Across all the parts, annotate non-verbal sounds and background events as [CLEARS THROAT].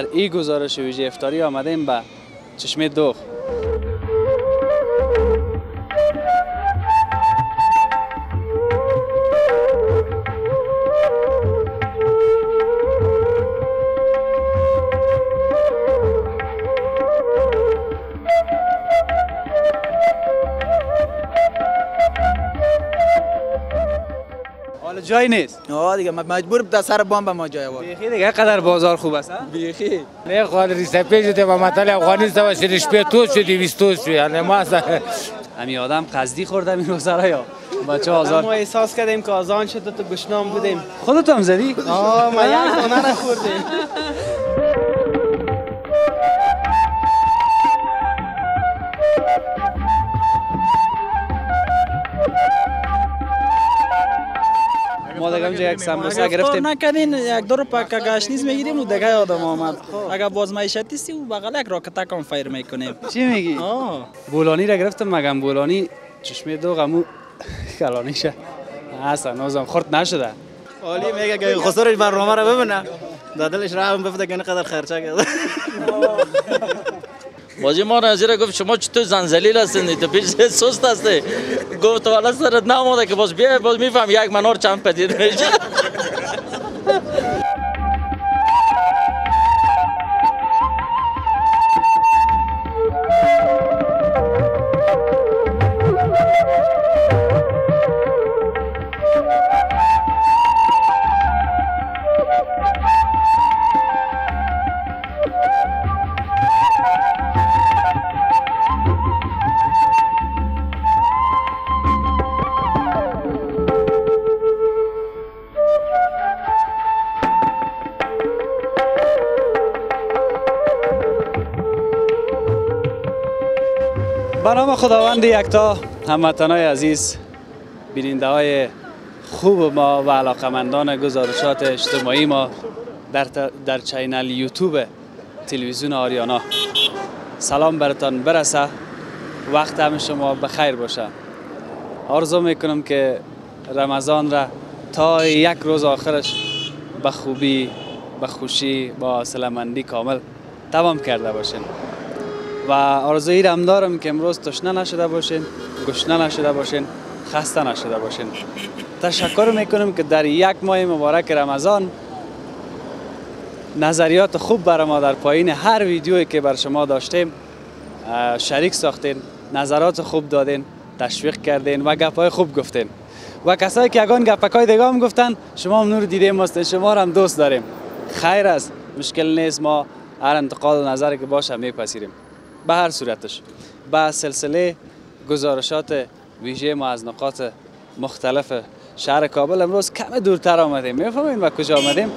در این گزارش ویژه افتاری آمدیم به چشمه دوغ جای نیست. آه دیگه مجبور به سر بام به ما جای آورد بیخی دیگه قدر بازار خوب است؟ بیخی. نه خال ریسپی شده و مثلا افغانستان و شدش پی توز شدی بیست توز شدی. یعنی ما اصلا همین آدم قصدی خورده این روزا یا؟ بچه آزار ما احساس کردیم که آزان شد تو گشنام بودیم. خودت هم زدی؟ آه ما یک دانه نخوردیم اونجا یک سمبوسه گرفتیم. نکردین یک دو رو پاک گشنیز می‌گیریم و دیگه یادم آمد. اگر باز معیشتی سی و بغل یک راکتا کم فایر می‌کنیم. چی میگی؟ بولانی را گرفتم مگم بولانی چشمه دو غمو کلانیشه اصلا نازم خورد نشده. عالی میگه که خسرش برنامه رو ببینه. دادلش رحم بفته که اینقدر خرچه کرده [LAUGHS] بازی ما نظیر گفت شما چطور زنزلیل هستین تو پیش سست هستی گفت والا سرت نموده که باز بیا باز میفهم یک منار چند پدید میشه نام خداوند یکتا هموطنای عزیز بیننده های خوب ما و علاقمندان گزارشات اجتماعی ما در, در چینل یوتیوب تلویزیون آریانا. سلام برتان برسه. وقت همه شما بخیر باشه. آرزو می‌کنم که رمضان را تا یک روز آخرش به خوبی به خوشی با سلامندی کامل تمام کرده باشین. و آرزویی رم دارم که امروز تشنه نشده باشین گشنه نشده باشین خسته نشده باشین. تشکر می‌کنم که در یک ماه مبارک رمضان نظریات خوب برای ما در پایین هر ویدیویی که بر شما داشتیم شریک ساختین نظرات خوب دادین تشویق کردین و گپای خوب گفتین. و کسایی که یگان گپکای دیگه هم گفتن شما هم نور دیدیم هستین شما هم دوست داریم. خیر است مشکل نیست ما هر انتقاد و نظری که باشه میپذیریم. به هر صورتش. به سلسله گزارشات ویژه ما از نقاط مختلف شهر کابل امروز کم دورتر آمدیم. می‌فهمین و کجا آمدیم؟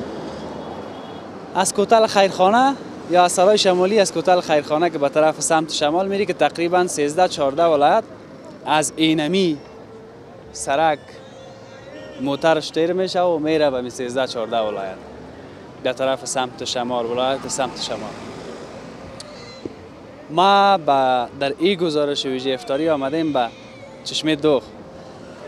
از کوتل خیرخانه یا از سرای شمالی از کوتل خیرخانه که به طرف سمت شمال میری که تقریبا 13 14 ولایت از اینمی سرک موترش تیر میشه و میره به 13 14 ولایت. به طرف سمت شمال ولایت سمت شمال. ما با در این گزارش ویژه افتاری آمدیم به چشمه دوغ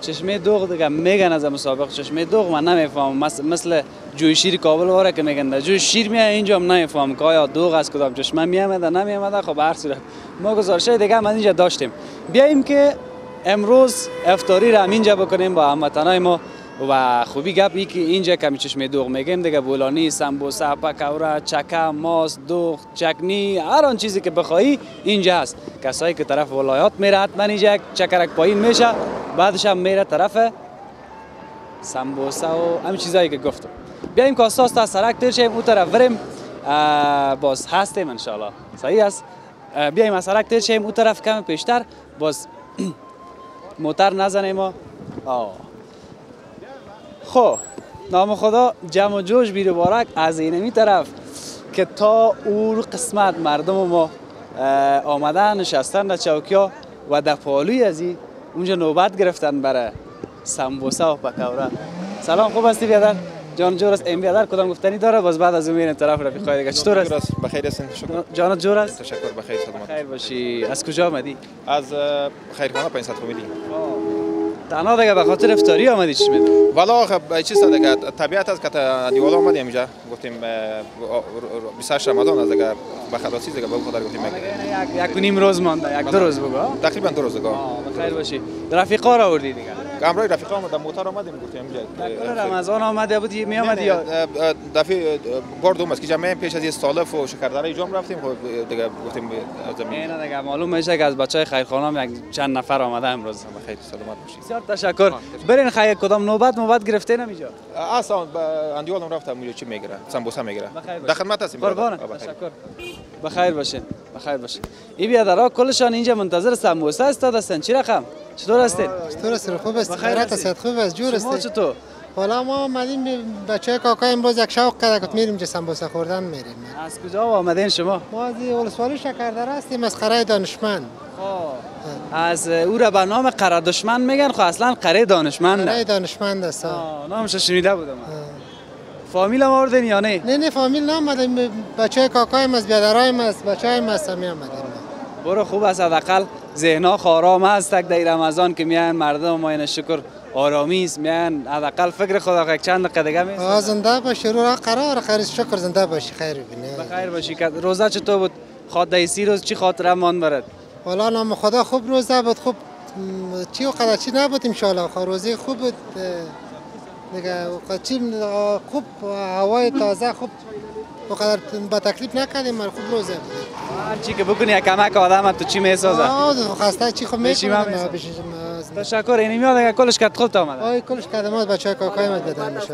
چشمه دوغ دیگه میگن از مسابقه چشمه دوغ من نمی‌فهمم. مثل, جوی شیر کابل واره که میگن در جوی شیر میاد اینجا هم نمی‌فهمم که آیا دوغ از کدام. چشمه میامده نمیامده خب هر صورت. ما گزارش دیگه از اینجا داشتیم. بیاییم که امروز افطاری را اینجا بکنیم با هموطنای ما. و خوبی گپ ای که اینجا کمی چشمه دوغ میگیم دیگه بولانی سمبوسه پکوره چکه ماست دوغ چکنی هر آن چیزی که بخواهی اینجا هست. کسایی که طرف ولایات میره حتما اینجا چکرک پایین میشه بعدش هم میره طرف سمبوسه و همین چیزایی که گفتم. بیایم که اساس تا سرک تیر شیم اون طرف بریم. باز هستیم انشالله صحیح است. بیایم از سرک تیر شیم اون طرف کم پیشتر. باز [CLEARS THROAT] موتر نزنیم و آه. خب نام خدا جمع و جوش بیر بارک از اینمی طرف که تا اون قسمت مردم ما آمدن نشستن در چوکیا و در پالوی از این اونجا نوبت گرفتن برای سمبوسه و پکوره سلام خوب هستی بیادر؟ جان جور است. این بیادر کدام گفتنی داره؟ باز بعد از اون میرین طرف رفیقای دیگه. چطور است؟ بخیر هستین. شکر. جانت جور است؟ تشکر. بخیر سلامت خیر باشی. از کجا آمدی؟ از خیرخانه 500 فامیلی تنها دیگه به خاطر افطاری آمدی چی میدون والا خب چیز دیگه طبیعت است که دیوال آمدیم اینجا. گفتیم اه، 28 رمضان است دیگه. به خلاصی دیگه به خدا گفتیم می‌گیریم یک یک نیم روز مانده یک دو روز بگو؟ تقریبا دو روز آه، بخیر باشی. رفیقا را آوردی دیگه. امروز رفیقا آمد موتور آمدیم گفتیم اینجا کل رمضان آمده بودی می آمدی نه، یا؟ دفعه بار دوم است که جمعه پیش از یه سالف و شکردره جام رفتیم خب دیگه گفتیم از زمین. نه دیگه معلوم میشه که از بچه های خیرخانه هم یک چند نفر آمده امروز. خیلی سلامت باشید. بسیار تشکر. برین خیر کدام نوبت نوبت گرفته نمیجا اصلا به اندیوالم رفتم اونجا چی می‌گیره؟ سمبوسه می‌گیره. در خدمت هستیم. قربان. تشکر. بخیر باشین بخیر باشین. این بیادرها کلشان اینجا منتظر سموسه استاد هستن چی رقم؟ چطور هستین؟ چطور است خوب است خیرت؟ است خوب است جور است چطور؟ حالا ما آمدیم بچه کاکا امروز یک شوق کرده که میریم چه سمبوسه خوردن میریم. از کجا آمدین شما؟ ما از ولسوالی شکردره هستیم از قره دانشمند. از او را به نام قره دشمن میگن خو اصلا قره دانشمند قره دانشمند است. نامش شنیده بودم. فامیل هم آوردین یا نه؟ نه نه فامیل نامدیم. بچه کاکایم از بیادرایم است بچه هم است می آمدیم. برو خوب است حداقل. ذهنا خارام است تک در رمضان که میان مردم ما شکر آرامی است میان حداقل فکر خدا یک چند دقیقه دیگه آه زنده باشی رو را قرار خیر شکر زنده باشی خیر ببینی بخیر باشی. که روزه چطور بود؟ خاطر سی روز چی خاطره مان برد؟ حالا نام خدا خوب روزه بود. خوب چی و قدر چی نبود انشالله خب روزی خوب بود دیگه چی خوب هوای تازه خوب. وقدر با تکلیف نکردیم ولی خوب روزه هر چی که بکنی یک کمک آدم تو چی می‌سازه؟ آه خسته چی خوب من می‌کنم می‌سازم. تشکر این میاد اگه کلش کت خوب آمده آی کلش کدمات بچه های کاکای مد بدن میشه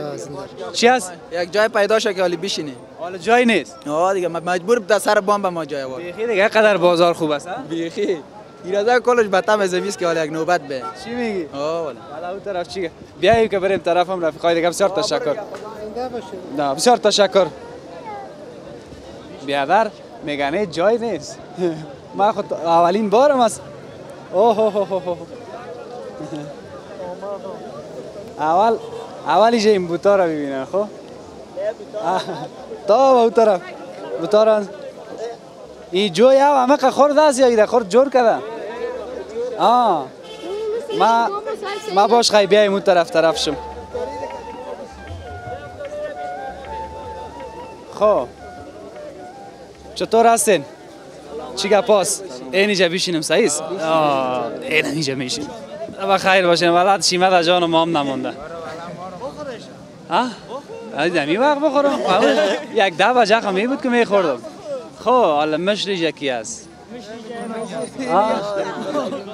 چی است یک جای پیدا شه که حالی بشینی. حالا جای نیست. آه دیگه مجبور بود سر بام به ما جای وارد بیخی دیگه قدر بازار خوب است ها؟ بیخی. ایرازا کلش بتم از ویس که حالا یک نوبت به. چی میگی؟ آه والا. حالا اون طرف چی بیاییم که بریم طرفم رفیقای دیگه. بسیار تشکر. نه بسیار تشکر. بیادر میگنه جای نیست. من خود اولین بارم است. اوه اوه اوه اوه. اول اول اینجا این بوتا رو ببینن خب؟ تا به اون طرف بوتا رو این جو یا همه که خورد است یا ایره خورد جور کده. آه. ما ما باش خیلی بیایم اون طرف طرف شم. خب. چطور هستین؟ چی گپاس؟ این اینجا بیشینم صحیح است؟ آه، این اینجا میشین و خیر باشین ولد شیمه در جان ما هم نمونده ها؟ دمی وقت بخورم [LAUGHS] یک ده بجه خمی بود که میخوردم خب حالا مشت کی است آه.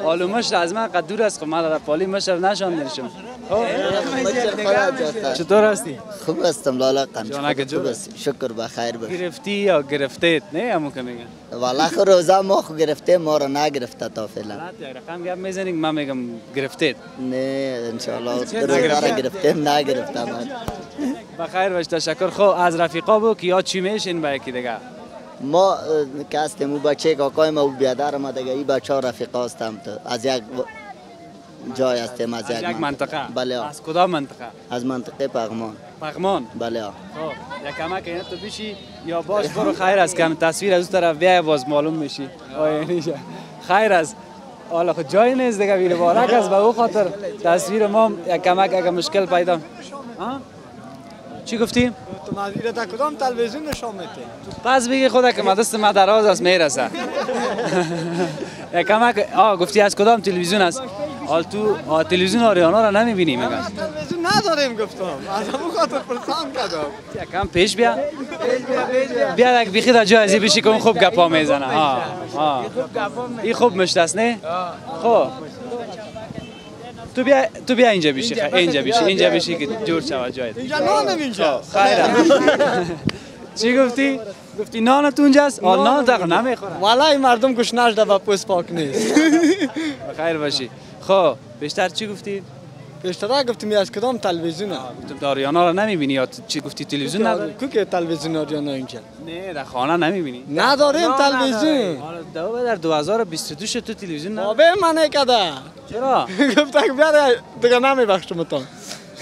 حالا مشت از من قد دور است خب من در پالی مشت نشان نشم چطور هستی؟ خوب هستم لالا. خوب هستم شکر بخیر باش. گرفتی یا گرفتید نه همون که میگن. والا خو روزا ما خو گرفته ما رو نگرفته تا فعلا. رقم گپ می‌زنید من میگم گرفتید نه انشالله روزا رو گرفته؟ نگرفته من بخیر باش تشکر. خب از رفیقا بو که یا چی میشین با یکی دیگه؟ ما که هستیم او بچه کاکای ما او بیادر ما دیگه ای بچه ها رفیقا هستم تو. از یک جای هستیم از از یک منطقه. بله. از کدام منطقه؟ از منطقه پغمان. پغمان؟ بله. خب یک کمک اینا تو بشی یا باش [LAUGHS] برو خیر است کم. تصویر از اون طرف بیای باز معلوم میشی. یعنی؟ خیر است حالا خود جای نیست دیگه ویل بارک است به او خاطر. تصویر ما یک کمک اگه مشکل پیدا ها؟ چی گفتی؟ تو مدیره در کدام تلویزیون نشان میده. پس بگی خدا که مدست ما دراز است می‌رسه کمک آه گفتی از کدام تلویزیون است؟ حال تو آه، تلویزیون آریانا را نمی‌بینی مگه؟ تلویزیون نداریم گفتم. از همون خاطر پرسان کردم یکم پیش بیا. بیا یک بیخی در جای ازی بشی که اون خوب گپا می‌زنه. ها ها این خوب مشت است نه؟ خب. تو بیا تو بیا اینجا بشی خ- اینجا بشی اینجا بشی که جور شود جایت اینجا نانم اینجا. خیره [LAUGHS] چی گفتی؟ گفتی نان تو اونجاست آ نان نمی‌خورن والا این مردم گوش نشده و پوست پاک نیست. [LAUGHS] خیر باشی. خب بیشتر چی گفتی؟ بیشتر گفتیم از کدام تلویزیون تو داریانا رو نمی‌بینی یا چی گفتی تلویزیون نداری؟ کو که تلویزیون آریانا اینجا نه در خانه نمی‌بینی. نداریم تلویزیون. حالا دو در 2022 شد تو تلویزیون نداری؟ بابه من کده چرا؟ [LAUGHS] گفتم که بیاره دیگه نمیبخشم تو.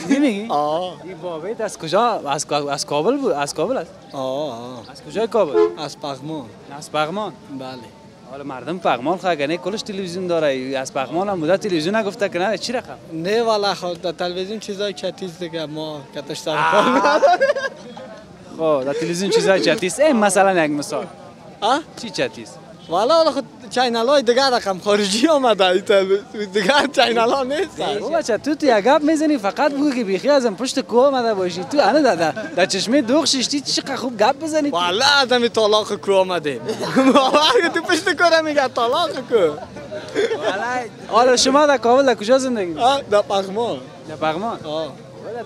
نمیگی آه. این بابیت از کجا؟ از از کابل بود؟ از کابل است؟ آه از کجای کابل؟ از پغمان. از بغمان بله. حالا مردم پغمان خو اگه نه کلش تلویزیون داره. از پغمان هم بوده تلویزیون نگفته که نه. چی رقم؟ نه والا خود در تلویزیون چیزای چتیز دیگه ما کتش سر کار خب در تلویزیون چیزای چتیس این مثلا یک مثال؟ چی چتیس والا حالا خود channel های دیگه رقم خارجی آمده دیگه channel ها نیست او بچه تو تو یک گپ می‌زنی فقط بگو که بیخی ازم پشت کوه آمده باشی تو انا در در چشمه دوغ ششتی چقدر خوب گپ بزنی والا آدمی طلاق کو آمده والا تو پشت کره میگه طلاق کو حالا شما در کابل در کجا زندگی در پغمان در پغمان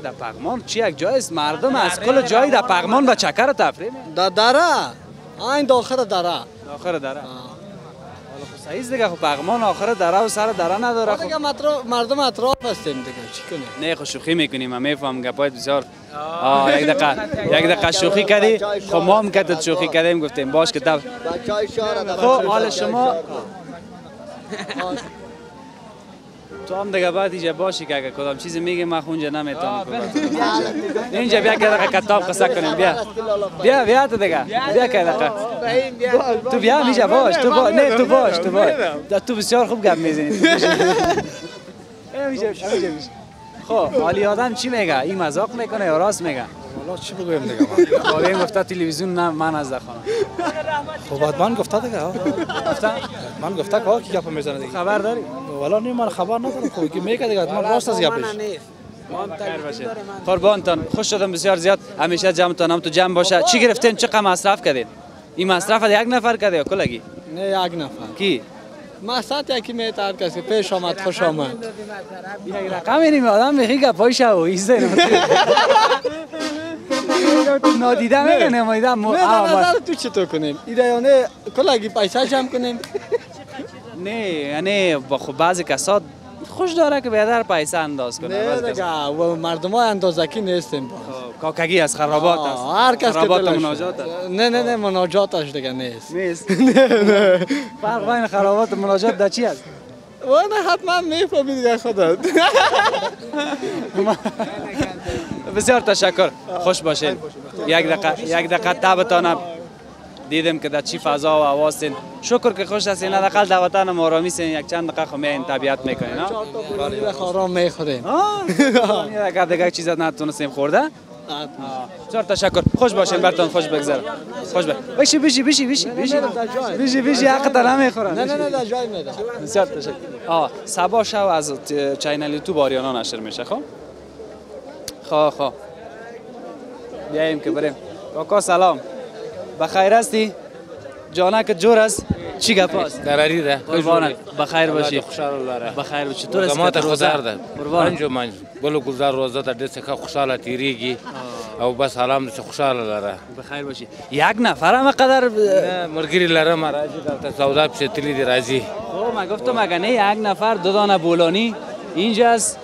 در پغمان چی یک جای است مردم از کل جایی در پغمان و چکر تفریح می‌رن. در دره این داخل دره آخر دره. حالا خب صحیح است دیگه خب پغمان آخر دره و سر دره نداره. دیگه خب مطرف- مردم اطراف هستیم دیگه چی کنیم؟ نه خب شوخی می‌کنیم. من میفهم گپایت بسیار آه. یک دقیقه یک دقیقه شوخی کردی. خب ما هم کتت شوخی کردیم گفتیم باش که در خب حال شما تو هم دیگه باید اینجا باشی که اگه کدام چیزی میگه من خونجا نمی‌تونم اینجا بیا که دقیقه کتاب قصه کنیم بیا. بیا بیا تو دیگه. بیا که دقیقه. تو بیا اینجا باش تو باش نه تو باش تو باش. تو بسیار خوب گپ می‌زنی. [LAUGHS] خب حالی آدم چی میگه؟ این مذاق می‌کنه یا راست میگه؟ والا چی بگویم دیگه؟ من [LAUGHS] خب این گفته تلویزیون نه من از خانم خب حتما گفته دیگه. گفته؟ من گفته که کی گپ می‌زنه دیگه؟ خبر داری؟ والا نه من خبر ندارم. خب که میگه دیگه؟ من راست از گپش. قربانتان خوش شدم بسیار زیاد. همیشه جمعتان هم تو جمع باشه. چی گرفتین؟ چقدر مصرف کردین؟ این مصرف از یک نفر کرده یا کلگی؟ نه یک نفر. کی؟ مقصد یکی میتر کسی. پیش آمد خوش آمد. یک رقم اینیم آدم بخی گپای شو ایزه. [LAUGHS] نادیده میگه نمایده نه تو چطور کنیم؟ ایده یا نه کلگی پیسه جمع کنیم. نه یعنی خب بعضی کسات خوش داره که بیادر پیسه انداز کنه نه دیگه. و مردم های اندازکی نیستیم خب، کاکگی از خرابات است. هر کس که مناجات است. نه نه نه مناجاتش دیگه نیست. نیست؟ [LAUGHS] نه نه. فرق بین خرابات و مناجات در چی است؟ و نه حتما می‌فهمی دیگه خودت [LAUGHS] بسیار تشکر. خوش باشین. یک دقیقه یک دقیقه تابتان دیدم که در چی فضا و هواستین شکر که خوش هستین. حداقل در وطن ما آرامی سین یک چند دقیقه خو میاین طبیعت می‌کنین ها؟ خارام می‌خوریم. آه یک دیگه چیزا نتونستیم خورده. بسیار تشکر. خوش باشین برتون خوش بگذره. خوش باشین بشی بشی بشی بشی بشی. بشی بشی حق تا نمی‌خورن نه نه نه در جای میدم. بسیار تشکر. آه سبا شو از چینل یوتیوب آریانا نشر میشه خب؟ خب خب بیاییم که بریم. کاکا سلام. بخیر هستی؟ جانک جور است. چی گپ است دراری ده. قربانت. بخیر باشی. خوشحال لاره بخیر باشی. تو رس زمات خدار ده. قربان منجو منج. بلو گلزار روزه ته دسه که خوشحاله تیریږي او بس حالام دې خوشحاله لاره بخیر باشی. یک نفر هم قدر نه، مرګري لرم راځي دلته سودا پسې تللی دی راځي خب من گفتم اگه نه یک نفر دو دانه بولانی. اینجاست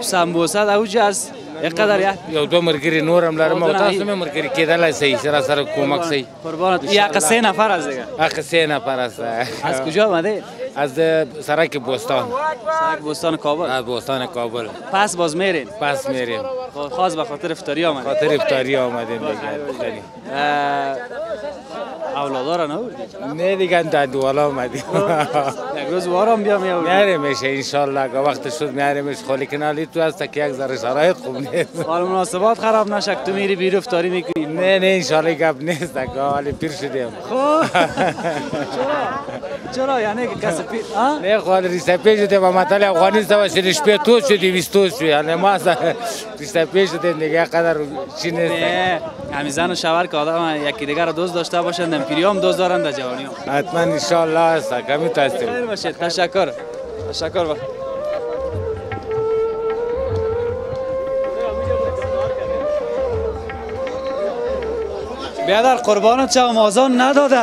سمبوسه اوجاست یک قدر یک یو دو مرګري نورم لرم او تاسو مې مرګري کېدلای سي سره سره کومک سي قربانت یک سه نفر از دیگه اخ سه نفر است از کجا آمده از سرک بوستان سرک بستان کابل. از بوستان کابل. پس باز میرین. پس میریم. خاص به خاطر افطاری آمده خاطر افطاری آمدیم دیگه. اولادارا نبودی؟ نه دیگه دندوالا آمدیم. [LAUGHS] یک روز وارم بیا می میاره میشه انشالله. که وقت شد میاریمش خالی کنالی تو هست که یک ذره شرایط خوب نیست. [LAUGHS] حال مناسبات خراب نشک تو میری بیرو افطاری می‌کنی. نه نه انشالله گپ نیست. که حالی پیر شدیم. خب. [LAUGHS] چرا؟ یعنی که کسی پی ها نه خالی ریسته پیش شدیم و مطل افغانی سوا شدی شپه تو شدی ویستوز شدی یعنی ما ریسته پیش شدیم دیگه قدر چی نیست. نه همین زن و شوهر که آدم یکی دیگر دوست داشته باشند هم پیری هم دوست دارند در جوانی هم حتما انشالله هست کمی تو هستیم خیر باشه تشکر. تشکر با بیادر قربانت شوم آزان نداده.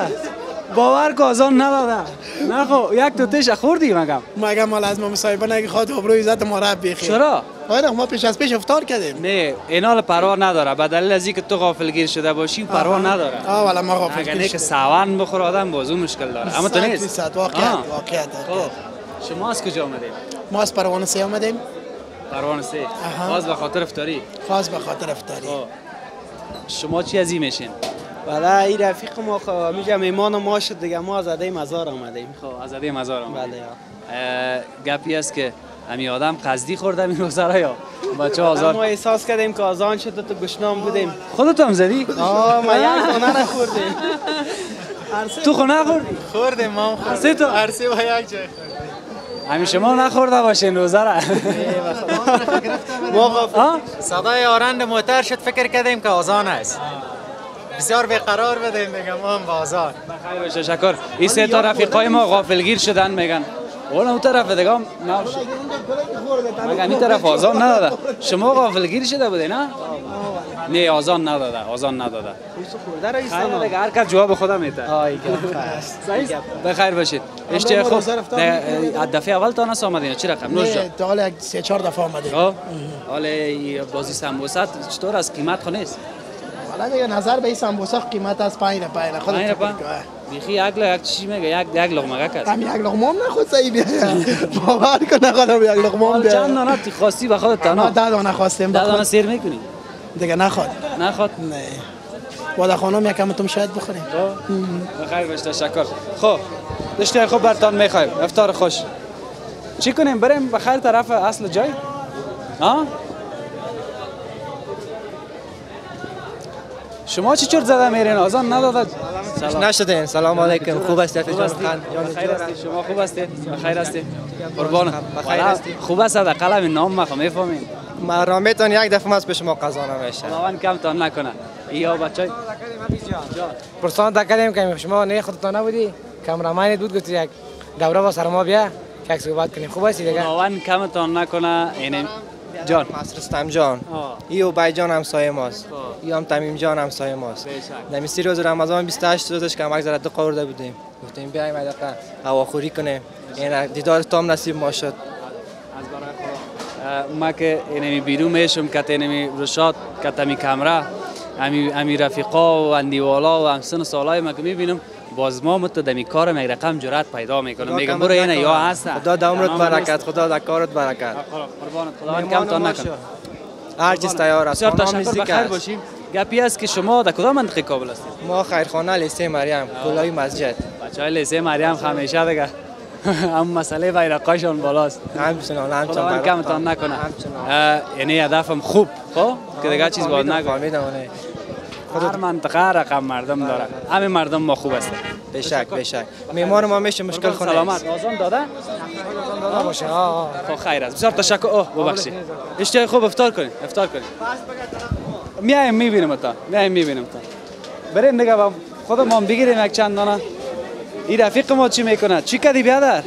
باور که آزان نداده. نه خب یک تو تش خوردی مگم؟ مگه مال از ما مصاحبه نگی خواهد آبروی عزت ما بخیر چرا؟ آره ما پیش از پیش افطار کردیم. نه اینال پروا نداره. به دلیل از اینکه تو غافلگیر شده باشی پروا نداره. آه والا ما غافل نه که سوان بخور آدم بازو مشکل داره. اما تو نیست؟ واقعیت آه. واقعیت خب شما از کجا آمدید ما از پروانه سی آمدیم پروانه سه. باز به خاطر افطاری خاص به خاطر افطاری خب. شما چی از این میشین بله این رفیق ما خب همیشه میمان ما شد دیگه ما از عده مزار آمدیم. خب از عده مزار آمدیم. بله گپی است که امی آدم قصدی خورده این روزه را یا؟ بچه آزار ما احساس کردیم که آزان شد تو گشنام بودیم. خودت هم زدی؟ آه ما یک دانه نخوردیم تو خو نخوردی؟ خوردیم ما هم عرصه تو؟ عرصه و یک جای همین شما نخورده باشین روزه را. ما آه؟ صدای آرند موتر شد فکر کردیم که آزان است. بسیار بیقرار بدیم دیگه ما هم بازار. خیر باشه شکر. این سه تا رفیقای ما غافلگیر شدن میگن. اون اون طرف دیگه هم نه. مگه این طرف آزان نداده. شما غافلگیر شده بوده نه؟ نه آزان نداده آزان نداده. خیر دیگه هر کس جواب خودم میده. بخیر باشید. اشتیاق خوب. دفعه اول تا نس آمدین چی رقم؟ نوش تا حالا سه چهار دفعه آمدیم خب. حالا بازی سمبوسات چطور از قیمت خو نیست. حالا دیگه نظر به این سمبوسا قیمت از 5 روپیه خودت روپا کن. بیخی یک لغ- یک چی میگه یک یک لغمه کس [LAUGHS] هم یک لقمه هم نخود صحیح بیا باور کن نخوادم یک لقمه هم بیا چند دانه؟ تی خواستی به خودت تنها ده دانه خواستیم ده. دانه سیر می‌کنی؟ دیگه نخواد. نخواد؟ نه. بادا خانم یکم تم شاید بخوریم. بخیر باش تشکر خب. دشتی خوب برتان می‌خوایم. افطار خوش. چی کنیم؟ بریم به خیر طرف اصل جای؟ ها؟ شما چی چرت زده میرین؟ آزان نداده. سلام. نشدین. سلام علیکم. خوب است خوب هستی؟ بخیر هستی. شما خوب هستی؟ بخیر هستی. قربان. بخیر هستی؟ خوب است حداقل نام مخ می‌فهمین؟ رامیتون یک دفعه از ما قضا نمیشه خداوند کم تان نکنه. یا بچه پرسان تا کردیم که شما نه خودتان نبودی؟ کامرامانی بود گفت یک دوره با سر ما بیا که صحبت کنیم. خوب هستی دیگه؟ خداوند کم تان نکنه. این جان. رستم جان. ای بای جان همسایه ماست. ای هم تمیم جان همسایه ماست. در سی روز رمضان 28 روزش که ذره دو قورده بودیم. گفتیم بیایم دقیقه هواخوری کنیم. این دیدار تام نصیب ما شد. ما که اینمی بیرون میشم که اینمی رشاد که تمی کمره امی امی رفیقا و اندیوالا و همسن سالای ما که می‌بینم باز ما مت دمی کارم یک رقم جرأت پیدا می‌کنم میگم برو اینه یا هست. خدا در عمرت برکت خدا در کارت برکت. قربانت خداوند کم تان نکنه هر چیز تیار است. تشکر بخیر. باشیم. گپی است که شما در کدام منطقه کابل هستید؟ ما خیرخانه لیسه مریم کلای مسجد. بچه های لیسه مریم همیشه دیگه. [LAUGHS] هم مسئله بیرقاشان بالاست. همچنان همچنان خداوند کم تان نکنه. یعنی هدفم خوب خب؟ که دیگه چیز باید فهمیدم هر منطقه رقم مردم داره همه مردم ما خوب هستن. بشک بشک. میمار ما میشه مشکل خونه. سلامت. آزان داده؟ باشه. خب خیر است. بسیار تشکر. اوه ببخشید. اشتیاق خوب افطار کنید افطار کنید میایم می‌بینم تا میایم می‌بینم تا بریم دیگه با خودم هم بگیریم یک چند دانه این رفیق ما چی می‌کنه چی کردی بیادر؟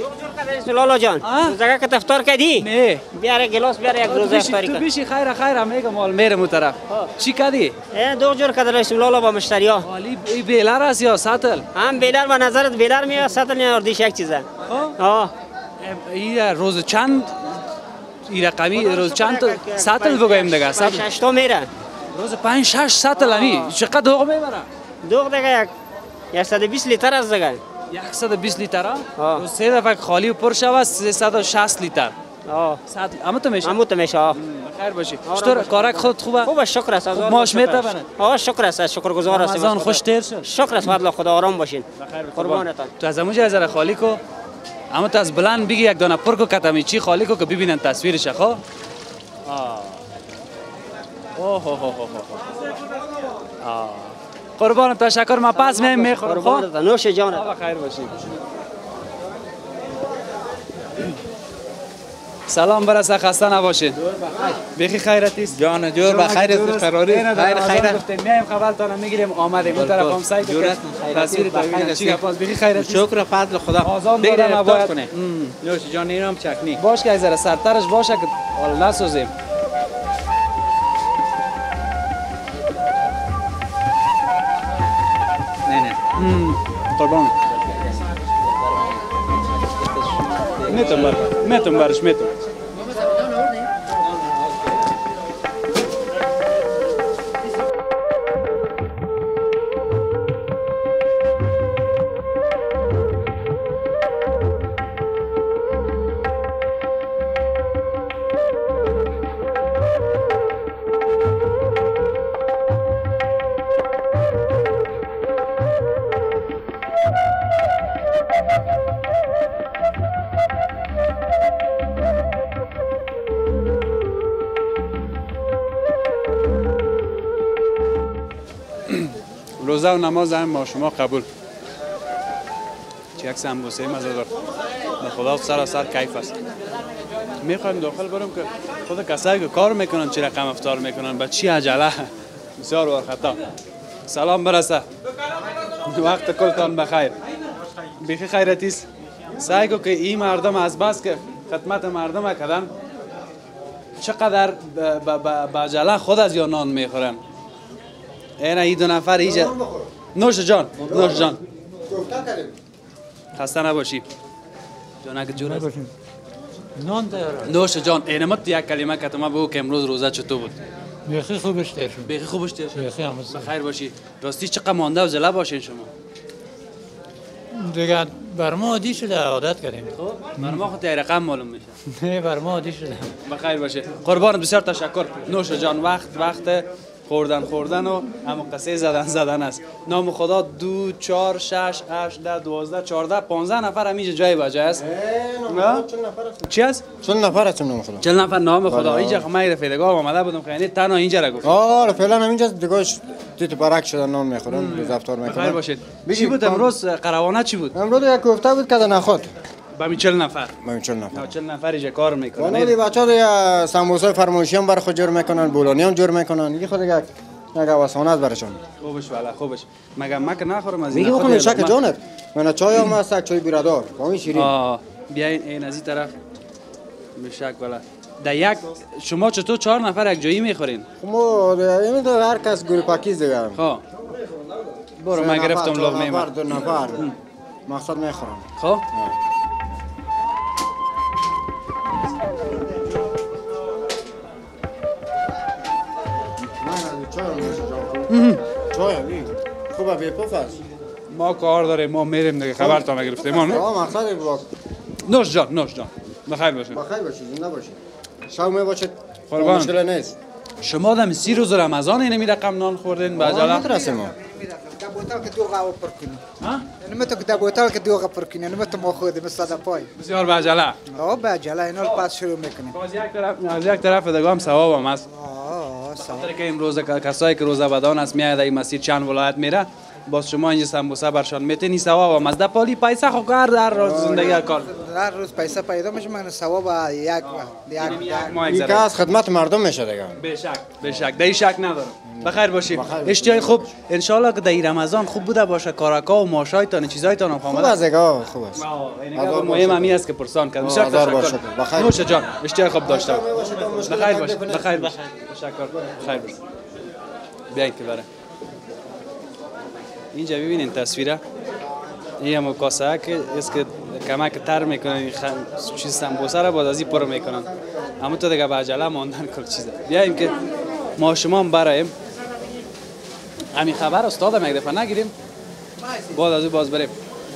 لالا جان روزگاه که افطار کردی نه بیار گلاس بیار یک روزه افطاری تو کن بیشی خیر خیر میگم مال میرم اون طرف چی کردی دو جور کدر اسم لالا با مشتری ها این بیلر است یا ساتل هم بیلر به نظرت بیلر میاد سطل میاد دیش یک چیزه آه این روز چند این رقمی روز چند ساتل بگویم دیگه ساتل شش تا میره روز پنج شش ساتل همی چقدر دوغ می‌بره دوغ دیگه یک 120 لیتر از دیگه 120 لیتر ها روز سه دفعه خالی و پر شود 360 لیتر. آه. صد اما تو میشه؟ همو تو میشه آه. خیر باشی. چطور کارک خود خوبه؟ خوبه شکر است. از آن ماش می‌تونه است. آه شکر است. شکر گزار رمضان از خوش. تیر شد. شکر است فضل خدا. آرام باشین. قربانتان. تو از اموجه از خالی کو. اما تو از بلند بگی یک دانه پر کو کتمی چی خالی کو که ببینن تصویرش خو آه. اوه هو هو. آه. قربان تشکر ما پس میم می‌خورم خب؟ نوش جانت خیر باشید. سلام برسه خسته نباشید. بخی خیرتیست جان جور بخیر است قراری. خیر خیر میایم خبرتان می‌گیریم آمدیم. اون طرف هم سعی جورت تصویر است. چی گپاس بخی خیرتیست شکر فضل خدا. بگیریم دارم افطار باید- کنه نوش جان اینم چکنی. باش که از سرترش باشه که حال نسوزیم. نه نه مم. قربان میتون بر میتون و نماز هم ما شما قبول. چه یک سمبوسه مزدار به خدا سراسر کیف است. می‌خوایم داخل برم که خود کسایی که کار می‌کنن چه رقم افطار می‌کنن به چی عجله. بسیار بار خطا. سلام برسه. وقت کلتان بخیر. بیخی خیرتیست سعی که این مردم از بس که خدمت مردم کردن چقدر ب- ب- ب- به عجله خود از یا نان می‌خورن. این ای دو نفر ایجا نوش جان نوش جان. خسته نباشی. جانک جور است. نان دارم نوش جان اینمت یک کلمه که ما بگو که امروز روزه چطور بود؟ بیخی خوبش تیر شد. بیخی خوبش تیر شد. بیخی. بخیر باشی. راستی چقدر مانده و زله باشین شما. دیگه بر ما عادی شده عادت کردیم. بر ما خود یه رقم معلوم میشه. نه بر ما عادی شده. بخیر باشه. قربان بسیار تشکر. نوش جان وقت وقت. خوردن خوردن و همه قصه زدن زدن است. نام خدا دو چهار شش هشت ده دوازده چهارده پانزده نفر همیشه جای بجای است. نه؟ چی است؟ چند نفر هستیم نام خدا؟ چل نفر؟ نام خدا. بله. اینجا خب من رفیقا آمده بودم خیلی. تنها اینجا را گفت آره فعلا همینجا دیگهش دیت برک شدن نان می‌خورن روز افطار بخیر می‌کنن باشید. چی بود؟ امروز قروانه چی بود؟ امروز یک کوفته بود که نخود. با چل نفر. همین چند نفر. چل نفر اینجا کار می‌کنن دی بچه ها دیگه سمبوسای فرمایشی هم بر خود جور می‌کنن بولانی هم جور می‌کنن. این خود یک یک واسانه است برشون خوبش والا خوبش. مگه من که نخورم از نخود بخون یه شک. جانت. من چای هم هست چای بیرادار با این شیرین. بیاین این از این طرف. بشک والا. در یک شما چطور چهار نفر یک جایی می‌خورین؟ خب ما این تو هر کس گوری پاکیز دیگه خب. برو من گرفتم نفر من. دو نفر. مقصد می‌خورم. خب. چای این خوبه بیپوف است ما کار داریم ما میریم دیگه خبر تا نگرفتیم ما نه؟ مقصد با نوش جان نوش جان. بخیر باشه بخیر باشید زنده باشید شب می باشید قربان. مشکل نیست. شما دم سی روز رمضان اینمی رقم نان خوردین به عجله مدرسه ما. Da botal که دوغ او پرکنی یعنی متو که دا botal که دوغ پرکنی یعنی متو ما خود مثل دا پای. بسیار به عجله آه به عجله اینا پس شروع می‌کنیم. باز یک طرف از یک طرف دیگه هم ثواب هم است خاطر که این روز کسایی که روزه بدان است میاد این مسیر چند ولایت میره. باز شما اینجا سمبوسه برشان می‌تونی ثواب هم است در پالی پیسه خو کار در روز زندگی کار هر روز پیسه پیدا میشه من ثواب یک یک یک. از خدمت مردم میشه دیگه. بشک بشک در این شک ندارم. بخیر باشی اشتیای خوب. انشالله که در رمضان خوب بوده باشه. کارکا و ماشایتان چیزایتان هم خوب از دیگه خوب است. مهم همی است که پرسان کرد. بار تشکر. شکر. بخیر. نوش جان اشتیای خوب داشته بخیر باش بخیر باش تشکر. بخیر باش بیاین که بره اینجا ببینین تصویره این هم کاسه که است که کمک تر می‌کنن این خ... چیز سمبوسه را بعد از این پر می‌کنن. اما تو دیگه به عجله ماندن کل چیزه بیایم که ما شما هم برایم همین خبر استاد یک دفعه نگیریم. بعد از او باز بریم.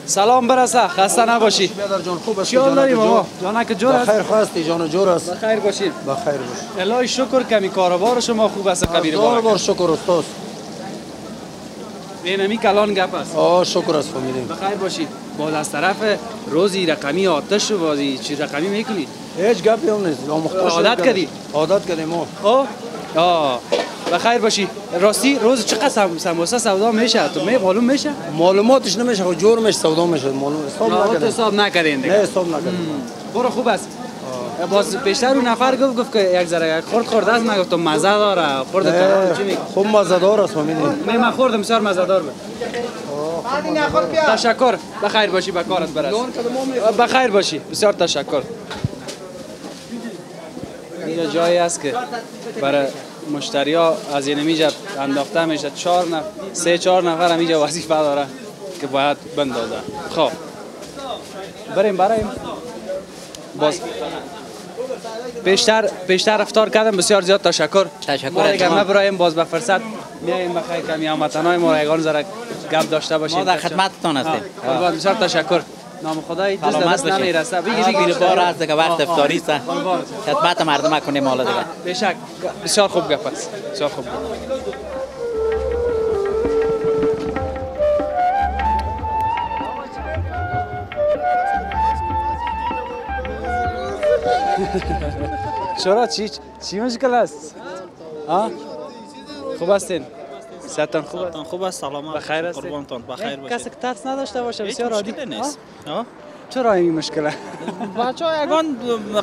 سلام برسه. خسته نباشی. بیادر جان خوب است حال داری بابا جانک جور است. بخیر خواستی جان جور است. بخیر باشید بخیر باش الهی شکر کمی کاروبار شما خوب است کبیر بابا بار شکر استاد. این همی کلان گپ است. آه شکر است فهمیدیم بخیر باشی. باز از طرف روزی رقمی آتش و بازی چی رقمی می‌کنی؟ هیچ گپی هم نیست. عادت. کردی؟ عادت کردیم ما خب آه. بخیر باشی. راستی روز چقدر سم- سموسه سودا میشه؟ تو می معلوم میشه؟ معلوماتش نمیشه خب جور میشه سودا میشه. معلوم حساب آه، تو نکردیم. حساب نکردین نه حساب نکردیم. برو خوب است. باز پیشتر اون نفر گفت گفت که یک ذره خورد خورد. است من گفتم مزه داره. خورد چی میگی؟ خوب مزدار است فهمیدیم نه من خوردم بسیار مزه دار بود. تشکر. بخیر باشی به کارت برس. بخیر باشی. بسیار تشکر. اینجا جایی است که برای مشتری ها از این اینجا انداخته میشه. چهار نفر سه چهار نفر هم اینجا وظیفه داره که باید بندازه. خب. بریم برایم باز بیشتر بیشتر افطار کردم بسیار زیاد تشکر. تشکر از دیگه شما. ما برایم باز به فرصت. میایم بخیر کمی هموطنای ما را. یگان زره گپ داشته باشیم. ما در خدمتتان هستیم. قربان، بسیار تشکر. نام خدای دوست دست. نمی‌رسه بگی بگی بار است که وقت افطاری است. خدمت مردم کنیم حالا دیگه. بشک. بسیار خوب گپ است. بسیار خوب چرا چی؟ چی مشکل است ها؟ خوب هستین؟ صحتتان خوب است خوب است سلامت بخیر هستی؟ قربانتان بخیر کسی باشید که ترس نداشته باشه بسیار عادی نیست؟ چرا این مشکله بچه ها یگان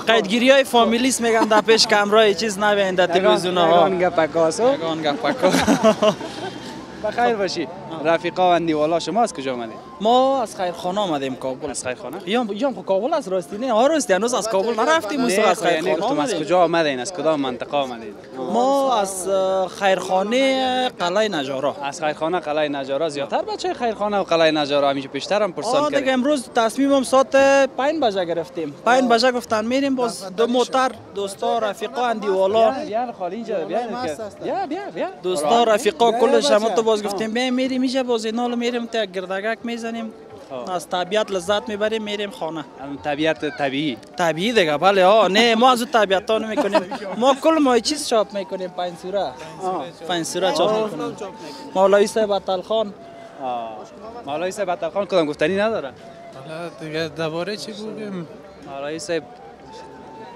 قیدگیری های فامیلیس میگن در پیش کمرای چیز نبین در تلویزیون ها. یگان گپکاسو یگان گپکا [LAUGHS] بخیر باشی. رفیقا و اندیوالا شما از کجا آمدید ما از خیرخانه آمدیم کابل. از خیرخانه؟ یا یا خب کابل از راستی نه؟ ها راستی هنوز از کابل. نرفتیم موسی از نه، یعنی خیرخانه گفتم از. کجا آمدین؟ از کدام منطقه آمدید ما از خیرخانه قلعه نجارا. از خیرخانه قلعه نجارا زیادتر؟ بچه خیرخانه و قلعه نجارا؟ همیشه پیشتر هم پرسان دیگه کردیم امروز تصمیمم ساعت پنج بجه گرفتیم. پنج بجه گفتن میریم باز دو موتر دوستا رفیقا اندیوالا بیا خالی اینجا بیا بیا. بیا بیا دوستا رفیقا کلش همه تو باز گفتیم بیایم میریم اینجا باز اینا رو میریم تا گردگک می‌زنیم. از طبیعت لذت می‌بریم میریم خانه. طبیعت طبیعی. طبیعی دیگه بله. ها نه ما از طبیعت ها نمی‌کنیم ما کل ما چیز چاپ می‌کنیم پنج سوره. پنج سوره چاپ می‌کنیم. مولوی صاحب عطال خان. مولای صاحب عطالخان کدام گفتنی نداره؟ حالا دیگه درباره چی بگیم؟ مولای صاحب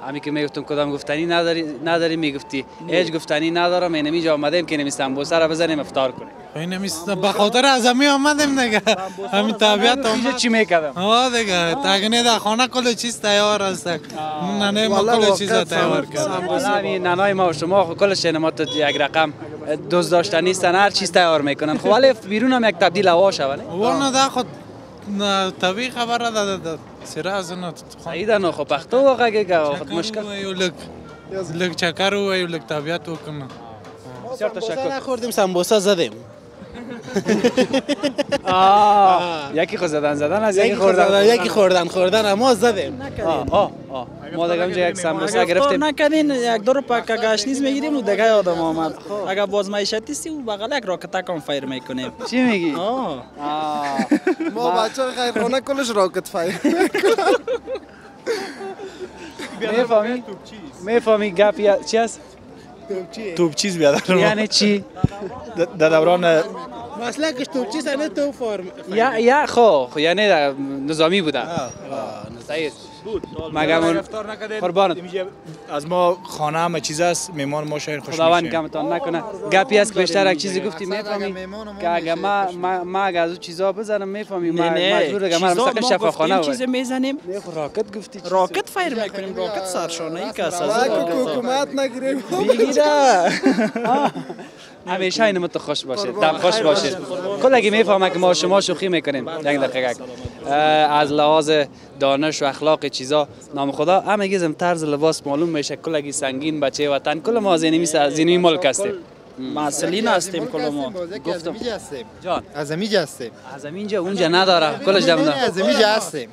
همی که می‌گفتم کدام گفتنی نداری نداری می‌گفتی. هیچ گفتنی ندارم. این اینجا آمدیم که نمی سمبوسه را بزنیم افطار کنیم. این نمیست به خاطر از همی آمدیم دیگه. همین طبیعت اینجا آمد. چی می‌کردم؟ ها دیگه. تگنه در خانه کل چیز تیار است. ننه ما کل چیز تیار کرد. والا همین ننای ما و شما خو کل شنما تو یک رقم دوز داشتنی نیستن هر چیز تیار می‌کنن. خب ولی بیرون هم یک تبدیل هوا شوه نه وانا دا خود نه طبیعی خبره ده ده سیره از صحیح ده نو خب پختو واقعا که خود مشکل. یو لک لک چکر و یو لک طبیعت وکنه بسیار تشکر. خوردیم سمبوسه زدیم. آه. یکی خود زدن زدن از یکی خوردن یکی خوردن خوردن اما زدیم. آه آه آه. ما دیگه اونجا یک افطار گرفتیم نکنین یک دو رو پکه گشنیز می‌گیریم و دیگه آدم آمد. اگر باز معیشتی سی و بغل یک راکتک هم fire می‌کنیم. چی میگی؟ آه. ما بچه خیرخانه کلش راکت fire می‌فهمی؟ می‌فهمی؟ گپ چی است؟ توپ چیز بیادر یعنی چی؟ در دوران تو چیز نه تو فرم یا یا خو خو یعنی در نظامی بوده صحیح است. مگه من قربانت. از ما خانه همه چیز است میمان ما شاید خوش خداوند کمتان نکنه. گپی است که بیشتر یک چیزی گفتی می‌فهمی؟ که اگه ما ما ما اگه از اون چیزا بزنم می‌فهمی. ما مجبور مستقل ما شفاخانه گفتیم چیز بود می‌زنیم. راکت گفتی راکت فایر می‌کنیم. راکت سرشانه ای که از حکومت نگیریم. بگیره. [LAUGHS] همیشه این مت خوش باشه. دم خوش باشه. کل اگه می‌فهمه که ما شما شوخی می‌کنیم. یک دقیقه از لحاظ دانش و اخلاق چیزا نام خدا. همه گیزم طرز لباس معلوم میشه. کل اگه سنگین بچه وطن. کل ما زینی ملک هستیم مسئولین هستیم کل ما. گفتم. هستیم. جان. از اینجا هستیم. از اینجا اونجا نداره. کلش دم دم از اینجا هستیم.